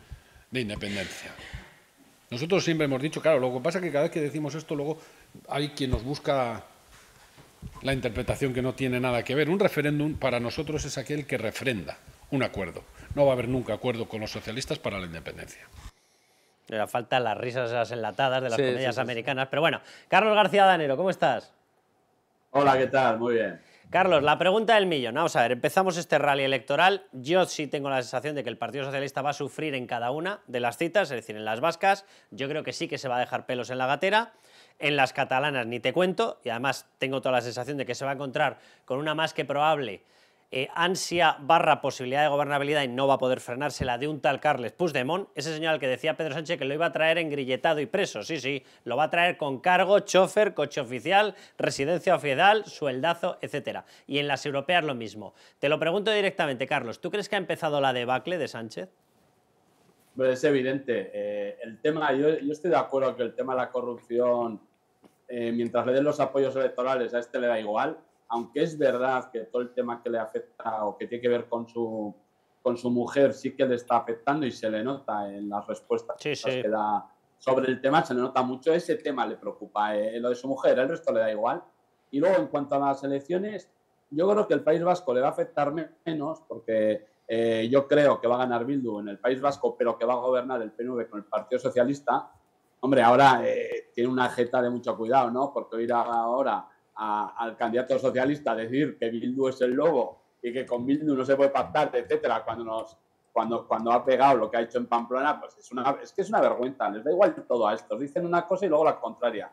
de independencia. Nosotros siempre hemos dicho, claro, lo que pasa es que cada vez que decimos esto, luego hay quien nos busca la interpretación que no tiene nada que ver. Un referéndum para nosotros es aquel que refrenda un acuerdo. No va a haber nunca acuerdo con los socialistas para la independencia. Le falta las risas esas enlatadas de las comedias americanas. Pero bueno, Carlos García Danero, ¿cómo estás? Hola, ¿qué tal? Muy bien. Carlos, la pregunta del millón. Vamos a ver, empezamos este rally electoral. Yo sí tengo la sensación de que el Partido Socialista va a sufrir en cada una de las citas, es decir, en las vascas. Yo creo que sí que se va a dejar pelos en la gatera. En las catalanas ni te cuento, y además tengo toda la sensación de que se va a encontrar con una más que probable eh, ansia barra posibilidad de gobernabilidad y no va a poder frenarse la de un tal Carles Puigdemont, ese señor al que decía Pedro Sánchez que lo iba a traer engrilletado y preso, sí, sí, lo va a traer con cargo, chofer, coche oficial, residencia oficial, sueldazo, etcétera. Y en las europeas lo mismo. Te lo pregunto directamente, Carlos, ¿tú crees que ha empezado la debacle de Sánchez? Pues es evidente. Eh, el tema, yo, estoy de acuerdo que el tema de la corrupción, eh, mientras le den los apoyos electorales, a este le da igual aunque es verdad que todo el tema que le afecta o que tiene que ver con su, con su mujer sí que le está afectando y se le nota en las respuestas que da sobre el tema, se le nota mucho, ese tema le preocupa, eh, lo de su mujer, el resto le da igual. Y luego, en cuanto a las elecciones, yo creo que el País Vasco le va a afectar menos, porque eh, yo creo que va a ganar Bildu en el País Vasco, pero que va a gobernar el PNV con el Partido Socialista. Hombre, ahora eh, tiene una jeta de mucho cuidado, ¿no? Porque oír ahora al candidato socialista decir que Bildu es el lobo y que con Bildu no se puede pactar, etcétera, cuando nos cuando, cuando ha pegado lo que ha hecho en Pamplona, pues es, una, es que es una vergüenza, les da igual todo a estos, dicen una cosa y luego la contraria.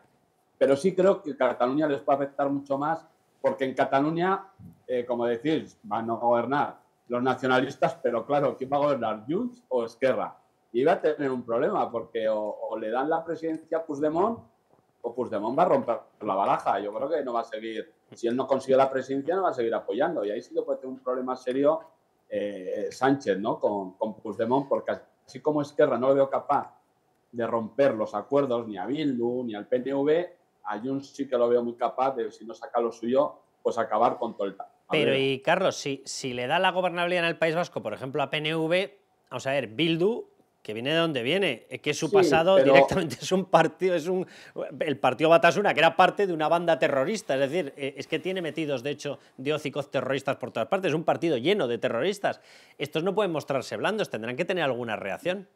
Pero sí creo que Cataluña les puede afectar mucho más, porque en Cataluña, eh, como decís, van a gobernar los nacionalistas, pero claro, ¿quién va a gobernar, Junts o Esquerra? Y va a tener un problema, porque o, o le dan la presidencia a Puigdemont o Puigdemont va a romper la baraja. Yo creo que no va a seguir, si él no consigue la presidencia, no va a seguir apoyando. Y ahí sí que puede tener un problema serio eh, Sánchez, ¿no? Con, con Puigdemont, porque así como Esquerra no lo veo capaz de romper los acuerdos ni a Bildu ni al PNV, a Junts sí que lo veo muy capaz de, si no saca lo suyo, pues acabar con todo el Pero y Carlos, si, si le da la gobernabilidad en el País Vasco, por ejemplo, a PNV, vamos a ver, Bildu que viene de donde viene, es que su pasado directamente es un partido, es un el partido Batasuna, que era parte de una banda terrorista, es decir, eh, es que tiene metidos, de hecho, diócicos terroristas por todas partes, es un partido lleno de terroristas. Estos no pueden mostrarse blandos, tendrán que tener alguna reacción.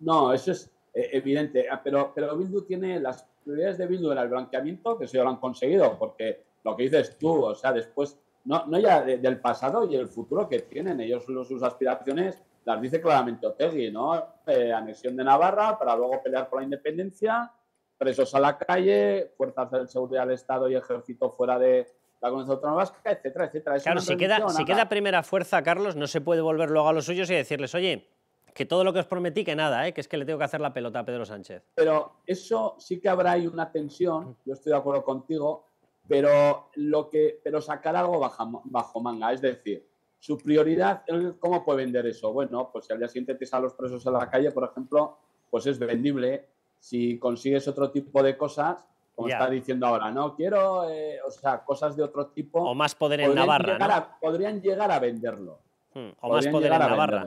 No, eso es eh, evidente, ah, pero, pero Bildu tiene las prioridades de Bildu en el blanqueamiento, que eso ya lo han conseguido, porque lo que dices tú, o sea, después, no, no ya del pasado y el futuro que tienen, ellos sus aspiraciones las dice claramente Otegui, ¿no? Eh, anexión de Navarra para luego pelear por la independencia, presos a la calle, fuerzas de seguridad del Estado y ejército fuera de la Comunidad Autónoma Vasca, etcétera, etcétera. claro, si queda, si queda primera fuerza, Carlos, no se puede volver luego a los suyos y decirles, oye, que todo lo que os prometí, que nada, ¿eh? que es que le tengo que hacer la pelota a Pedro Sánchez. Pero eso sí que habrá ahí una tensión, yo estoy de acuerdo contigo, pero, lo que, pero sacar algo bajo, bajo manga, es decir, su prioridad, ¿cómo puede vender eso? Bueno, pues si al día siguiente te a los presos en la calle, por ejemplo, pues es vendible. Si consigues otro tipo de cosas, como está diciendo ahora, no quiero, eh, o sea, cosas de otro tipo. O más poder en Navarra. podrían llegar a venderlo. Hmm, o más poder en Navarra.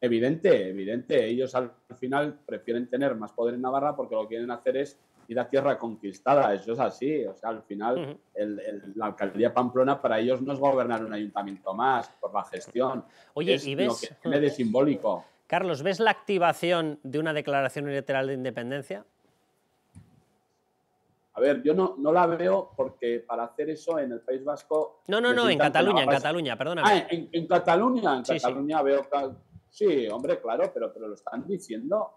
Evidente, evidente. Ellos al final prefieren tener más poder en Navarra porque lo que quieren hacer es ir a tierra conquistada. Eso es así. O sea, al final la alcaldía Pamplona para ellos no es gobernar un ayuntamiento más por la gestión. Oye, es y ves. Lo que tiene de simbólico. Carlos, ¿ves la activación de una declaración unilateral de independencia? A ver, yo no, no la veo porque para hacer eso en el País Vasco. No, no, no, en Cataluña, en Cataluña, perdóname. Ah, en, en Cataluña, en Cataluña veo. Sí, hombre, claro, pero, pero lo están diciendo.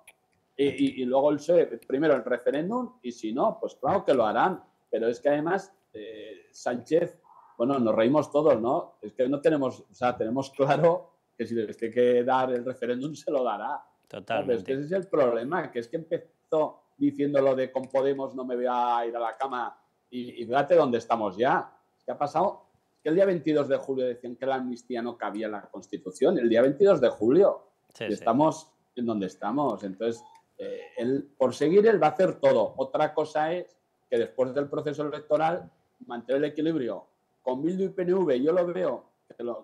Y, y, luego el primero el referéndum, y si no, pues claro que lo harán. Pero es que además, eh, Sánchez, bueno, nos reímos todos, ¿no? Es que no tenemos, o sea, tenemos claro que si les tiene que dar el referéndum, se lo dará. Totalmente. ese es el problema, que es que empezó diciendo lo de con Podemos no me voy a ir a la cama y, y fíjate dónde estamos ya. ¿Qué ha pasado? que el día 22 de julio decían que la amnistía no cabía en la Constitución. El día 22 de julio. y estamos en donde estamos. Entonces, eh, por seguir, él va a hacer todo. Otra cosa es que después del proceso electoral, mantener el equilibrio con Bildu y PNV, yo lo veo,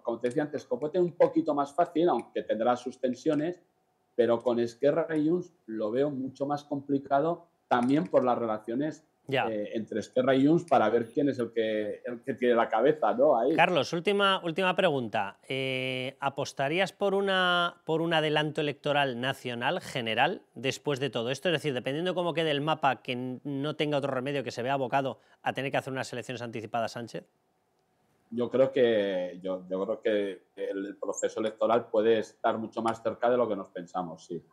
como te decía antes, Copote un poquito más fácil, aunque tendrá sus tensiones, pero con Esquerra y Junts lo veo mucho más complicado también por las relaciones eh, entre Esquerra y Junts para ver quién es el que, el que tiene la cabeza, ¿no? Ahí. Carlos, última, última pregunta. Eh, ¿Apostarías por, una, por un adelanto electoral nacional, general, después de todo esto? Es decir, dependiendo de cómo quede el mapa, que no tenga otro remedio, que se vea abocado a tener que hacer unas elecciones anticipadas, Sánchez. Yo creo que yo, yo creo que el proceso electoral puede estar mucho más cerca de lo que nos pensamos, sí.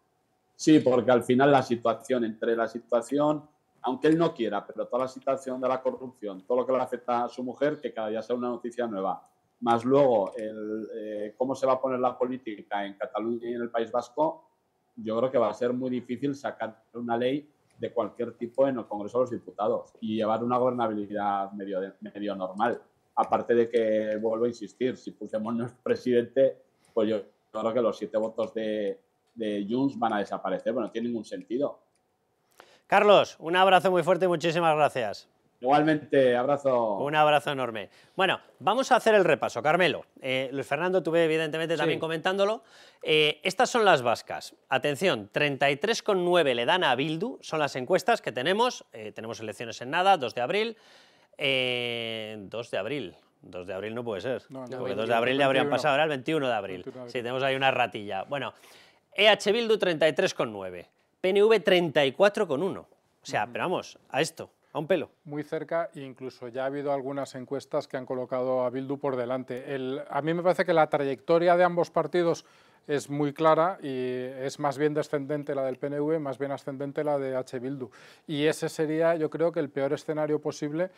Sí, porque al final la situación, entre la situación aunque él no quiera, pero toda la situación de la corrupción, todo lo que le afecta a su mujer, que cada día sea una noticia nueva, más luego eh, cómo se va a poner la política en Cataluña y en el País Vasco, yo creo que va a ser muy difícil sacar una ley de cualquier tipo en el Congreso de los Diputados y llevar una gobernabilidad medio, medio normal. Aparte de que, vuelvo a insistir, si Puigdemont no es presidente, pues yo creo que los siete votos de, de Junts van a desaparecer, bueno, no tiene ningún sentido. Carlos, un abrazo muy fuerte y muchísimas gracias. Igualmente, abrazo. Un abrazo enorme. Bueno, vamos a hacer el repaso. Carmelo, eh, Luis Fernando, tuve evidentemente también comentándolo. Eh, estas son las vascas. Atención, 33,9 le dan a Bildu, son las encuestas que tenemos. Eh, tenemos elecciones en nada, 2 de abril. 2 de abril. 2 de abril no puede ser, porque 2 de abril ya habrían pasado, era el 21 de abril. Sí, tenemos ahí una ratilla. Bueno, EH Bildu 33,9. PNV 34,1. O sea, pero vamos, a esto, a un pelo. Muy cerca e incluso ya ha habido algunas encuestas que han colocado a Bildu por delante. a mí me parece que la trayectoria de ambos partidos es muy clara y es más bien descendente la del PNV, más bien ascendente la de H. Bildu. Y ese sería, yo creo que el peor escenario posible,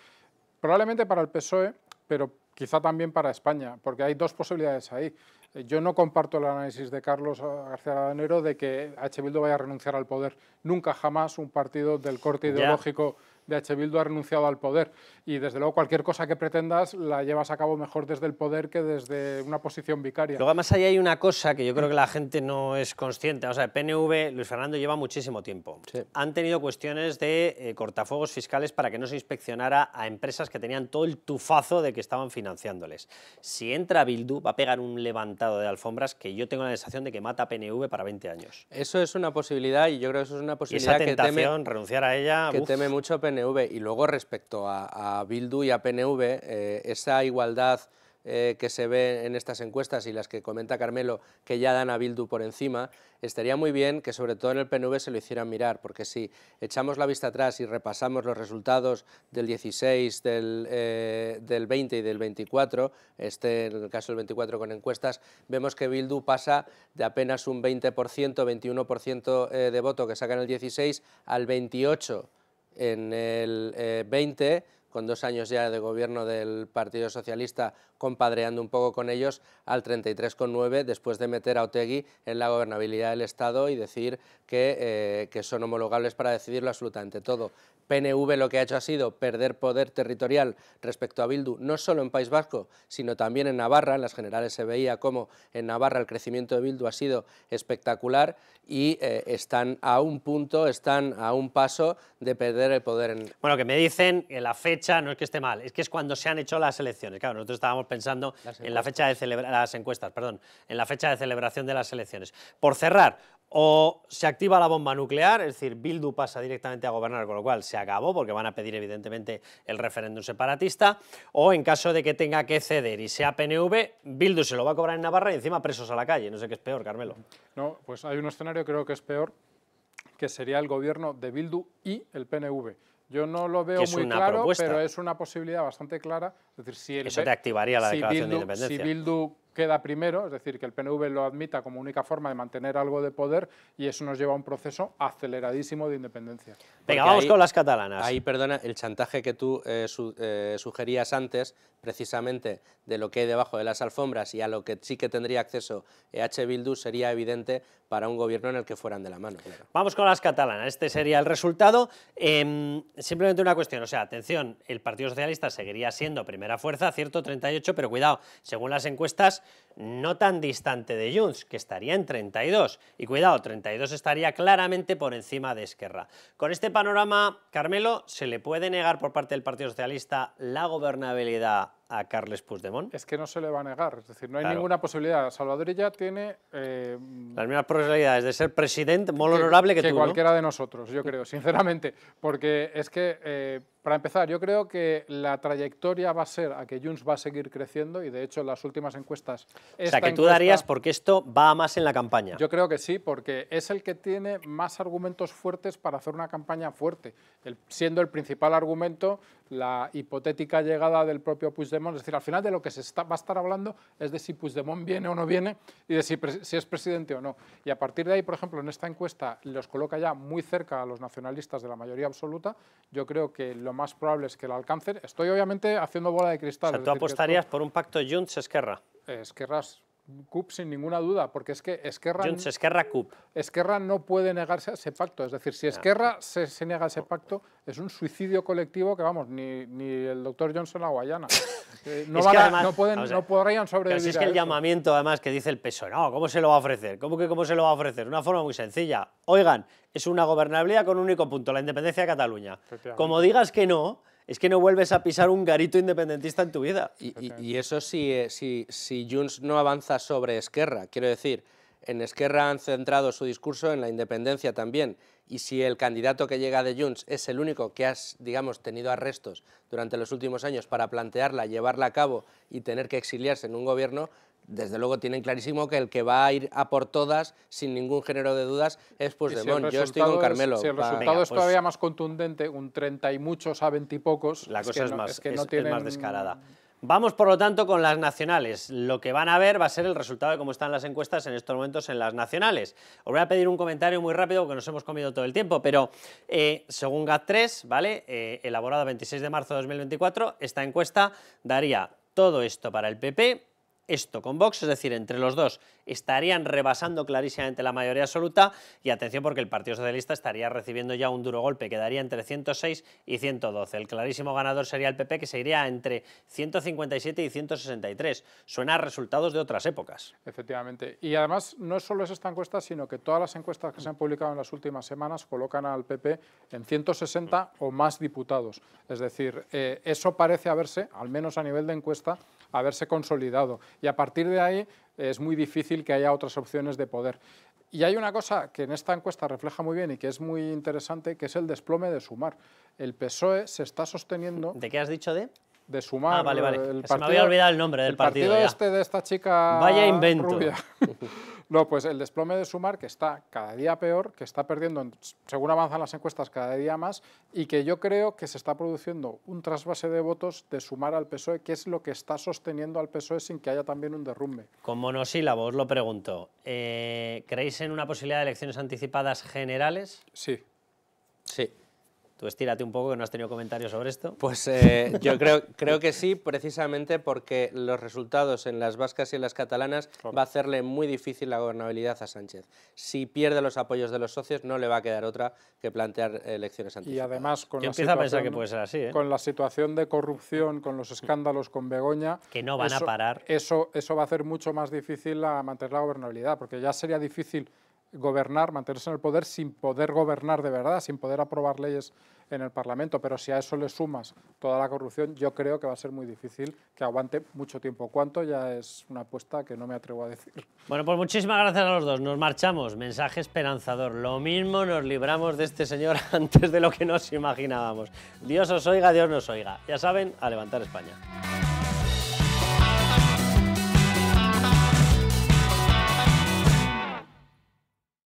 probablemente para el PSOE, pero quizá también para España, porque hay dos posibilidades ahí. Eh, yo no comparto el análisis de Carlos García Danero de que H. Bildu vaya a renunciar al poder. Nunca jamás un partido del corte ideológico de H. Bildu ha renunciado al poder y desde luego cualquier cosa que pretendas la llevas a cabo mejor desde el poder que desde una posición vicaria. Luego además ahí hay una cosa que yo creo que la gente no es consciente, o sea, el PNV, Luis Fernando lleva muchísimo tiempo. Han tenido cuestiones de eh, cortafuegos fiscales para que no se inspeccionara a empresas que tenían todo el tufazo de que estaban financiándoles. Si entra Bildu va a pegar un levantado de alfombras que yo tengo la sensación de que mata a PNV para 20 años. Eso es una posibilidad y yo creo que eso es una posibilidad esa tentación, que teme, renunciar a ella, que teme mucho PNV y luego respecto a, Bildu y a PNV, eh, esa igualdad eh, que se ve en estas encuestas y las que comenta Carmelo, que ya dan a Bildu por encima, estaría muy bien que sobre todo en el PNV se lo hicieran mirar, porque si echamos la vista atrás y repasamos los resultados del 16, del, eh, del 20 y del 24, este en el caso del 24 con encuestas, vemos que Bildu pasa de apenas un 20%, 21% de voto que saca en el 16 al 28% en el 20, eh, con dos años ya de gobierno del Partido Socialista, compadreando un poco con ellos, al 33,9 después de meter a Otegui en la gobernabilidad del Estado y decir que, eh, que son homologables para decidirlo absolutamente todo. PNV lo que ha hecho ha sido perder poder territorial respecto a Bildu, no solo en País Vasco, sino también en Navarra. En las generales se veía cómo en Navarra el crecimiento de Bildu ha sido espectacular y eh, están a un punto, están a un paso de perder el poder. En... Bueno, que me dicen que la fecha fecha no es que esté mal, es que es cuando se han hecho las elecciones. Claro, nosotros estábamos pensando en la fecha de celebra las encuestas, perdón, en la fecha de celebración de las elecciones. Por cerrar, o se activa la bomba nuclear, es decir, Bildu pasa directamente a gobernar, con lo cual se acabó, porque van a pedir evidentemente el referéndum separatista, o en caso de que tenga que ceder y sea PNV, Bildu se lo va a cobrar en Navarra y encima presos a la calle. No sé qué es peor, Carmelo. No, pues hay un escenario creo que es peor, que sería el gobierno de Bildu y el PNV. Yo no lo veo muy claro, pero es una posibilidad bastante clara. Es decir, si el Eso te activaría la declaración de independencia. Si Bildu queda primero, es decir, que el PNV lo admita como única forma de mantener algo de poder y eso nos lleva a un proceso aceleradísimo de independencia. Venga, vamos con las catalanas. Ahí, perdona, el chantaje que tú eh, eh, sugerías antes, precisamente de lo que hay debajo de las alfombras y a lo que sí que tendría acceso EH Bildu, sería evidente para un gobierno en el que fueran de la mano. Vamos con las catalanas, este sería el resultado. Em, simplemente una cuestión, o sea, atención, el Partido Socialista seguiría siendo primera fuerza, cierto, 38, pero cuidado, según las encuestas, no tan distante de Junts, que estaría en 32. Y cuidado, 32 estaría claramente por encima de Esquerra. Con este panorama, Carmelo, ¿se le puede negar por parte del Partido Socialista la gobernabilidad a Carles Puigdemont? Es que no se le va a negar, es decir, no hay ninguna posibilidad. Salvador ya tiene... Eh, Las mismas posibilidades de ser presidente, muy honorable que, que tú, cualquiera de nosotros, yo creo, sinceramente, porque es que... Eh, para empezar, yo creo que la trayectoria va a ser a que Junts va a seguir creciendo y de hecho las últimas encuestas... O sea, que tú darías porque esto va más en la campaña. Yo creo que sí, porque es el que tiene más argumentos fuertes para hacer una campaña fuerte, siendo el principal argumento la hipotética llegada del propio Puigdemont. Es decir, al final de lo que se va a estar hablando es de si Puigdemont viene o no viene y de si, si es presidente o no. Y a partir de ahí, por ejemplo, en esta encuesta los coloca ya muy cerca a los nacionalistas de la mayoría absoluta. Yo creo que lo más probable es que lo alcancen. Estoy obviamente haciendo bola de cristal. O sea, ¿tú apostarías por un pacto Junts-Esquerra? Esquerra CUP sin ninguna duda, porque es que Esquerra... Junts, Esquerra, CUP. Esquerra no puede negarse a ese pacto. Es decir, si Esquerra se, se, niega a ese pacto, es un suicidio colectivo que, vamos, ni, ni el doctor Johnson la Guayana. Eh, no, van además, no, pueden, o sea, no podrían sobrevivir si es que el llamamiento, además, que dice el PSOE, no, ¿cómo se lo va a ofrecer? ¿Cómo que cómo se lo va a ofrecer? Una forma muy sencilla. Oigan, es una gobernabilidad con un único punto, la independencia de Cataluña. Como digas que no, es que no vuelves a pisar un garito independentista en tu vida. Y, y, y eso si, eh, si, si Junts no avanza sobre Esquerra, quiero decir, en Esquerra han centrado su discurso en la independencia también, y si el candidato que llega de Junts es el único que ha, digamos, tenido arrestos durante los últimos años para plantearla, llevarla a cabo y tener que exiliarse en un gobierno, desde luego tienen clarísimo que el que va a ir a por todas, sin ningún género de dudas, es Puigdemont. Si Yo estoy con Carmelo. Es, si el resultado Venga, es todavía más contundente, un 30 y muchos a 20 y pocos, la es cosa que es, no, más, es, que es, no tienen... más descarada. Vamos, por lo tanto, con las nacionales. Lo que van a ver va a ser el resultado de cómo están las encuestas en estos momentos en las nacionales. Os voy a pedir un comentario muy rápido porque nos hemos comido todo el tiempo, pero eh, según GAT3, ¿vale? Eh, elaborada el 26 de marzo de 2024, esta encuesta daría todo esto para el PP, esto con Vox, es decir, entre los dos estarían rebasando clarísimamente la mayoría absoluta y atención porque el Partido Socialista estaría recibiendo ya un duro golpe, quedaría entre 106 y 112. El clarísimo ganador sería el PP que se iría entre 157 y 163. Suena a resultados de otras épocas. Efectivamente. Y además no solo es esta encuesta, sino que todas las encuestas que se han publicado en las últimas semanas colocan al PP en 160 o más diputados. Es decir, eh, eso parece haberse, al menos a nivel de encuesta, haberse consolidado. Y a partir de ahí es muy difícil que haya otras opciones de poder. Y hay una cosa que en esta encuesta refleja muy bien y que es muy interesante, que es el desplome de Sumar. El PSOE se está sosteniendo... ¿De qué has dicho de? De Sumar. Ah, vale, vale. El Se me había olvidado el nombre del el partido. partido ya. este de esta chica Vaya invento. rubia. No, pues el desplome de Sumar, que está cada día peor, que está perdiendo, en- según avanzan las encuestas, cada día más, y que yo creo que se está produciendo un trasvase de votos de Sumar al PSOE, que es lo que está sosteniendo al PSOE sin que haya también un derrumbe. Con monosílabo, os lo pregunto. Eh, ¿Creéis en una posibilidad de elecciones anticipadas generales? Sí. Sí. Tú estírate un poco, que no has tenido comentarios sobre esto. Pues eh, yo creo, creo que sí, precisamente porque los resultados en las vascas y en las catalanas va a hacerle muy difícil la gobernabilidad a Sánchez. Si pierde los apoyos de los socios, no le va a quedar otra que plantear elecciones Y anticipadas. además, con Yo la, a pensar situación, que puede ser así, ¿eh? con la situación de corrupción, con los escándalos con Begoña... Que no van a eso- parar. Eso, eso va a hacer mucho más difícil la, mantener la gobernabilidad, porque ya sería difícil gobernar, mantenerse en el poder sin poder gobernar de verdad, sin poder aprobar leyes en el Parlamento, pero si a eso le sumas toda la corrupción, yo creo que va a ser muy difícil que aguante mucho tiempo. ¿Cuánto? Ya es una apuesta que no me atrevo a decir. Bueno, pues muchísimas gracias a los dos. Nos marchamos. Mensaje esperanzador. Lo mismo nos libramos de este señor antes de lo que nos imaginábamos. Dios os oiga, Dios nos oiga. Ya saben, a levantar España.